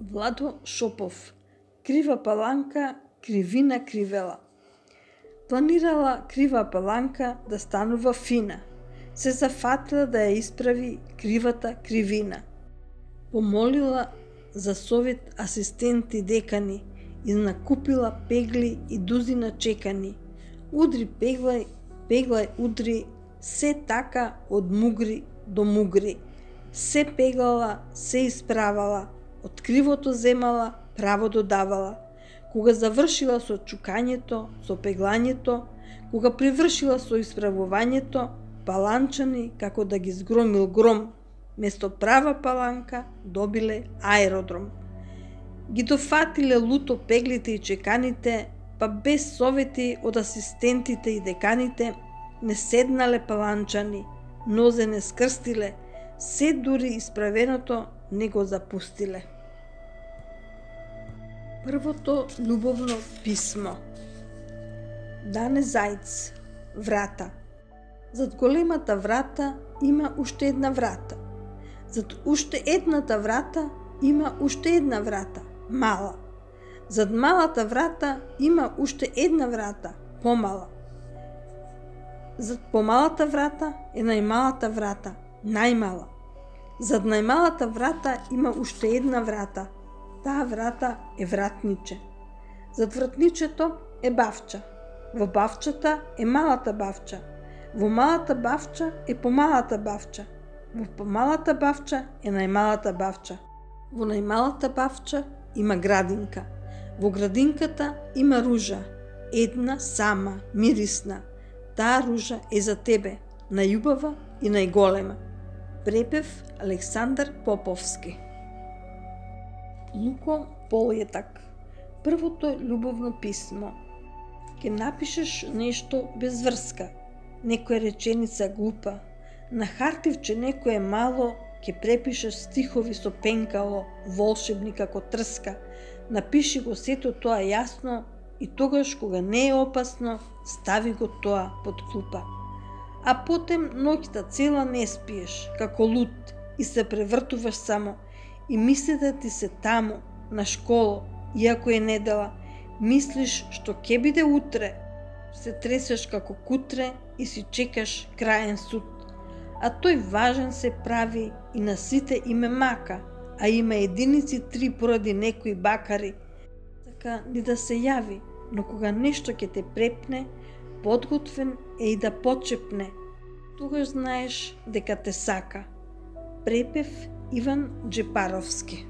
Владо Шопов Крива паланка, кривина кривела. Планирала крива паланка да станува фина. се зафатила да ја исправи кривата кривина. Помолила за совет асистенти декани и накупила пегли и дузина чекани. Удри пегла пеглај удри, се така од мугри до мугри. Се пеглала, се исправала, од кривото земала, право додавала. Кога завршила со чукањето, со пеглањето, кога привршила со исправувањето, паланчани како да ги згромил гром, место права паланка добиле аеродром. Ги дофатиле луто пеглите и чеканите, па без совети од асистентите и деканите, не седнале паланчани, нозе не скрстиле, се дури исправеното не го запустиле. Првото љубовно писмо Дане Зајц Врата Зад големата врата има уште една врата. Зад уште едната врата има уште една врата, мала. Зад малата врата има уште една врата, помала. Зад помалата врата е најмалата врата, најмала. Зад најмалата врата има уште една врата. Таа врата е вратниче. Зад вратничето е бавча. Во бавчата е малата бавча. Во малата бавча е помалата бавча. Во помалата бавча е најмалата бавча. Во најмалата бавча има градинка. Во градинката има ружа. Една сама, мирисна. Таа ружа е за тебе, најубава и најголема. Препев Александар Поповски Луко Полјетак Првото љубовно писмо Ке напишеш нешто без врска – некоја реченица глупа, на хартивче некое мало, ке препишеш стихови со пенкало, волшебни како трска, напиши го сето тоа јасно и тогаш кога не е опасно, стави го тоа под клупа. А потем ноќта цела не спиеш, како лут, и се превртуваш само, и мислите да ти се таму, на школо, иако е недела, мислиш што ќе биде утре, се тресеш како кутре и си чекаш краен суд. А тој важен се прави и на сите име мака, а има единици три поради некои бакари. Така ни да се јави, но кога нешто ќе те препне, подготвен е и да почепне. Тогаш знаеш дека те сака. Препев Иван Джепаровски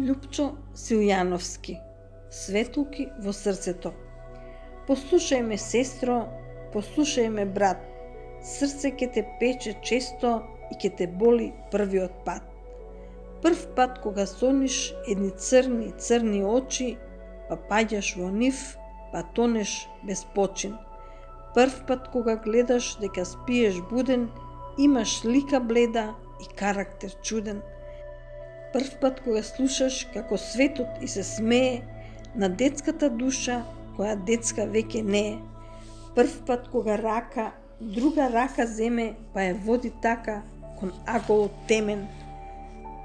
Лјупчо Силјановски Светлуки во срцето. Послушај ме, сестро, послушај ме, брат. Срце ке те пече често и ќе те боли првиот пат. Прв пат кога сониш едни црни, црни очи, па паѓаш во нив, па тонеш без почин. Прв пат кога гледаш дека спиеш буден, имаш лика бледа и карактер чуден. Прв пат кога слушаш како светот и се смее, на детската душа, која детска веќе не е. Прв пат кога рака, друга рака земе, па е води така, кон аголот темен.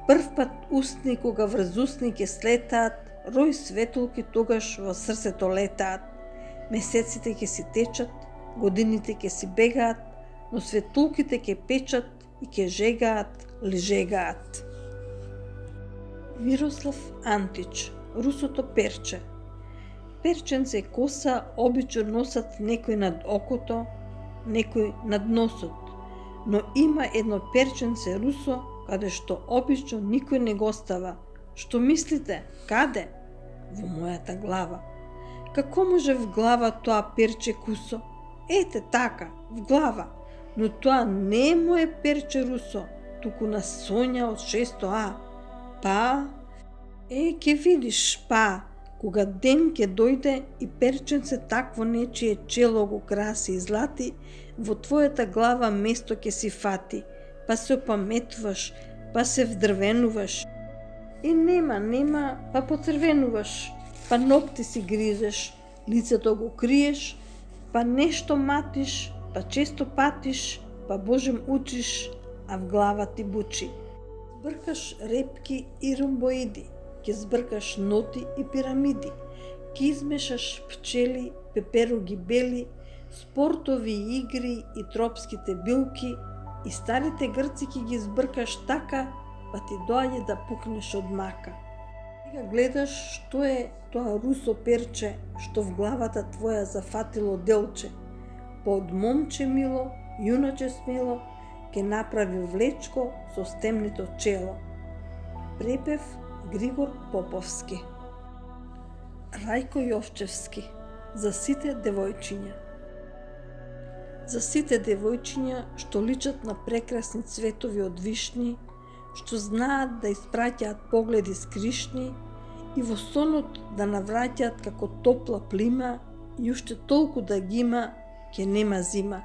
Прв пат устни кога врз устни ке слетаат, рој светлки тогаш во срцето летаат. Месеците ќе си течат, годините ќе си бегаат, но светулките ќе печат и ќе жегаат, лежегаат. Мирослав Антич русото перче. Перченце коса обично носат некој над окото, некој над носот, но има едно перченце русо каде што обично никој не го става. Што мислите? Каде? Во мојата глава. Како може в глава тоа перче кусо? Ете така, в глава. Но тоа не е моје перче русо, туку на Сонја од 6А. Па, Е, ке видиш, па, кога ден ке дојде и перченце такво нечие чело го краси и злати, во твојата глава место ке си фати, па се опаметуваш, па се вдрвенуваш. И нема, нема, па поцрвенуваш, па ногти си гризеш, лицето го криеш, па нешто матиш, па често патиш, па Божем учиш, а в глава ти бучи. Бркаш репки и ромбоиди, ќе збркаш ноти и пирамиди, ќе измешаш пчели, пеперуги бели, спортови игри и тропските билки и старите грци ки ги збркаш така, па ти доаѓа да пукнеш од мака. Сега гледаш што е тоа русо перче што в главата твоја зафатило делче. Па од момче мило, јуначе смело, ке направи влечко со стемнито чело. Препев Григор Поповски Рајко Јовчевски За сите девојчиња За сите девојчиња што личат на прекрасни цветови од вишни, што знаат да испраќаат погледи скришни и во сонот да навраќаат како топла плима и уште толку да ги има, ке нема зима.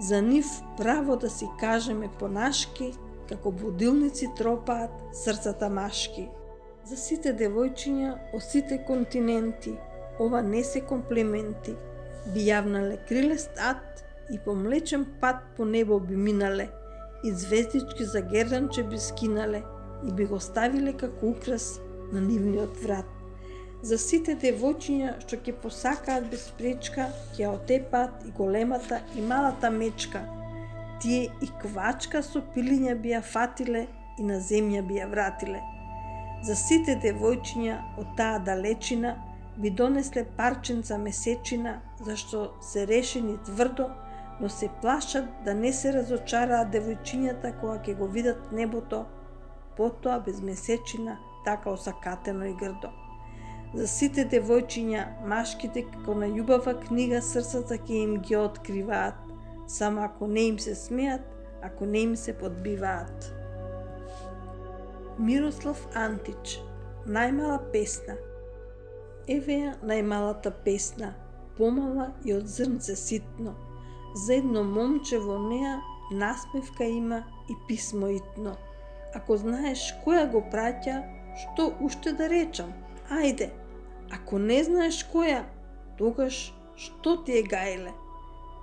За нив право да си кажеме понашки, како будилници тропаат срцата машки. За сите девојчиња од сите континенти, ова не се комплименти, би јавнале крилест ад и по млечен пат по небо би минале, и звездички за герданче би скинале и би го ставиле како украс на нивниот врат. За сите девојчиња што ќе посакаат без пречка, ќе отепаат и големата и малата мечка – тие и квачка со пилиња би ја фатиле и на земја би ја вратиле. За сите девојчиња од таа далечина би донесле парченца месечина, зашто се решени тврдо, но се плашат да не се разочараат девојчињата кога ќе го видат небото, потоа без месечина, така осакатено и грдо. За сите девојчиња, машките како на љубава книга срцата ќе им ги откриваат, само ако не им се смеат, ако не им се подбиваат. Мирослав Антич, најмала песна. Еве ја најмалата песна, помала и од зрнце ситно. За едно момче во неа насмевка има и писмо итно. Ако знаеш која го праќа, што уште да речам? Ајде, ако не знаеш која, тогаш што ти е гајле?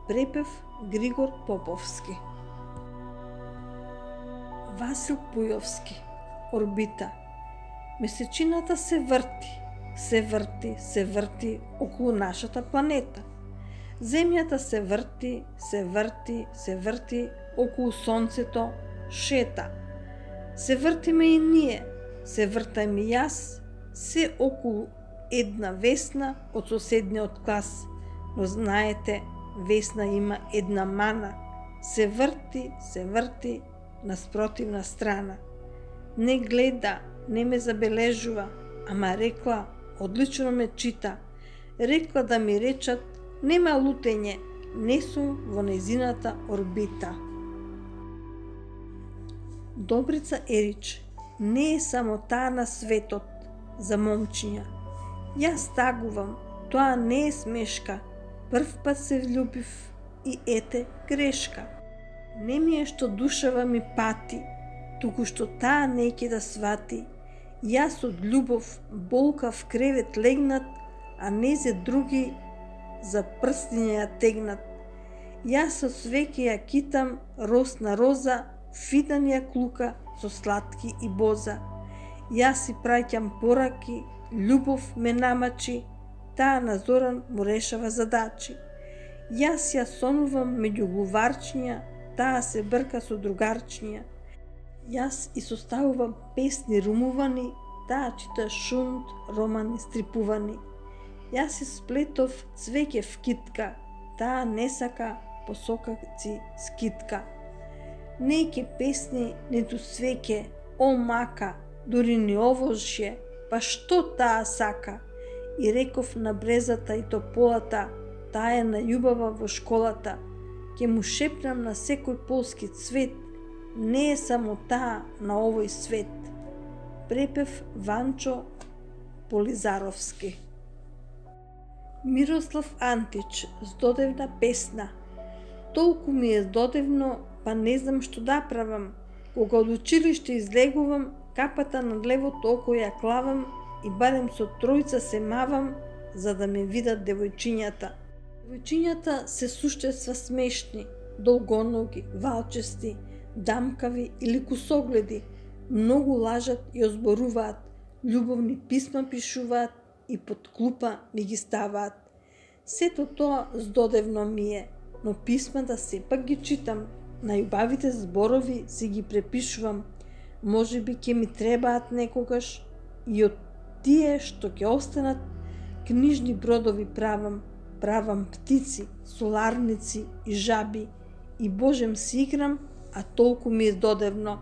Препев Григор Поповски Васил Пујовски Орбита Месечината се врти, се врти, се врти околу нашата планета. Земјата се врти, се врти, се врти околу Сонцето, шета. Се вртиме и ние, се вртам и јас, се околу една весна од соседниот клас, но знаете, Весна има една мана, се врти, се врти на спротивна страна. Не гледа, не ме забележува, ама рекла, одлично ме чита. Рекла да ми речат, нема лутење, не сум во незината орбита. Добрица Ерич не е само таа на светот за момчиња. Јас тагувам, тоа не е смешка, Прв пат се влюбив и ете грешка. Не ми е што душава ми пати, туку што таа не ќе да свати. Јас од љубов болка в кревет легнат, а не за други за прстиња ја тегнат. Јас со свеќе ја китам росна роза, фидан ја клука со сладки и боза. Јас си праќам пораки, љубов ме намачи, таа на Зоран му решава задачи. Јас ја сонувам меѓу глуварчиња, таа се брка со другарчиња. Јас и составувам песни румувани, таа чита шунт, романи стрипувани. Јас се сплетов цвеќе в китка, таа не сака посокаци скитка. Неќе песни, ниту свеќе, о мака, дури ни овоше, па што таа сака? и реков на брезата и тополата, таа е најубава во школата. Ке му шепнам на секој полски цвет, не е само таа на овој свет. Препев Ванчо Полизаровски Мирослав Антич, здодевна песна. Толку ми е здодевно, па не знам што да правам. Кога од училиште излегувам, капата над левото око ја клавам и барем со тројца се мавам за да ме видат девојчињата. Девојчињата се суштества смешни, долгоноги, валчести, дамкави или кусогледи, многу лажат и озборуваат, љубовни писма пишуваат и под клупа ми ги ставаат. Сето тоа здодевно ми е, но писмата сепак ги читам. Најубавите зборови си ги препишувам. Може би ќе ми требаат некогаш и од тие што ќе останат книжни бродови правам, правам птици, соларници и жаби и Божем си играм, а толку ми е здодевно.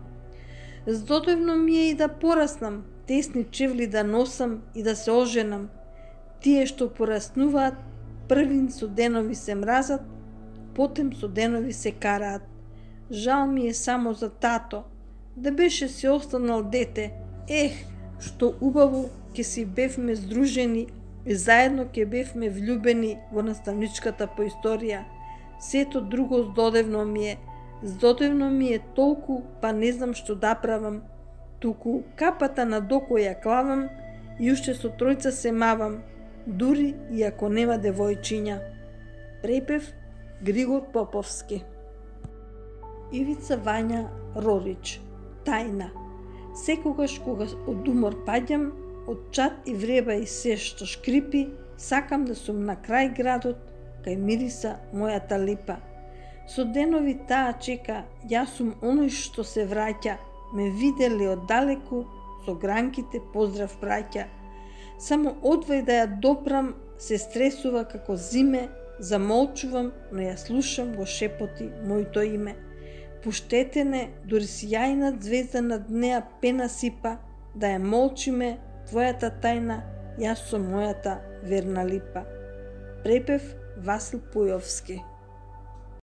Здодевно ми е и да пораснам, тесни чевли да носам и да се оженам. Тие што пораснуваат, првин со денови се мразат, потем со денови се караат. Жал ми е само за тато, да беше се останал дете. Ех, што убаво ќе си бевме здружени и заедно ќе бевме влюбени во наставничката по историја. Сето друго здодевно ми е. Здодевно ми е толку, па не знам што да правам. Туку капата на доко ја клавам и уште со тројца се мавам, дури и ако нема девојчиња. Препев Григор Поповски Ивица Вања Рорич Тајна Секогаш кога од умор паѓам, од чат и вреба и се што шкрипи, сакам да сум на крај градот, кај мириса мојата липа. Со денови таа чека, јас сум оној што се враќа, ме виделе оддалеку, со гранките поздрав праќа. Само одвај да ја допрам, се стресува како зиме, замолчувам, но ја слушам го шепоти моето име. Пуштетене, дури сјајна звезда над неа пена сипа, да ја молчиме, твојата тајна, јас со мојата верна липа. Препев Васил Пујовски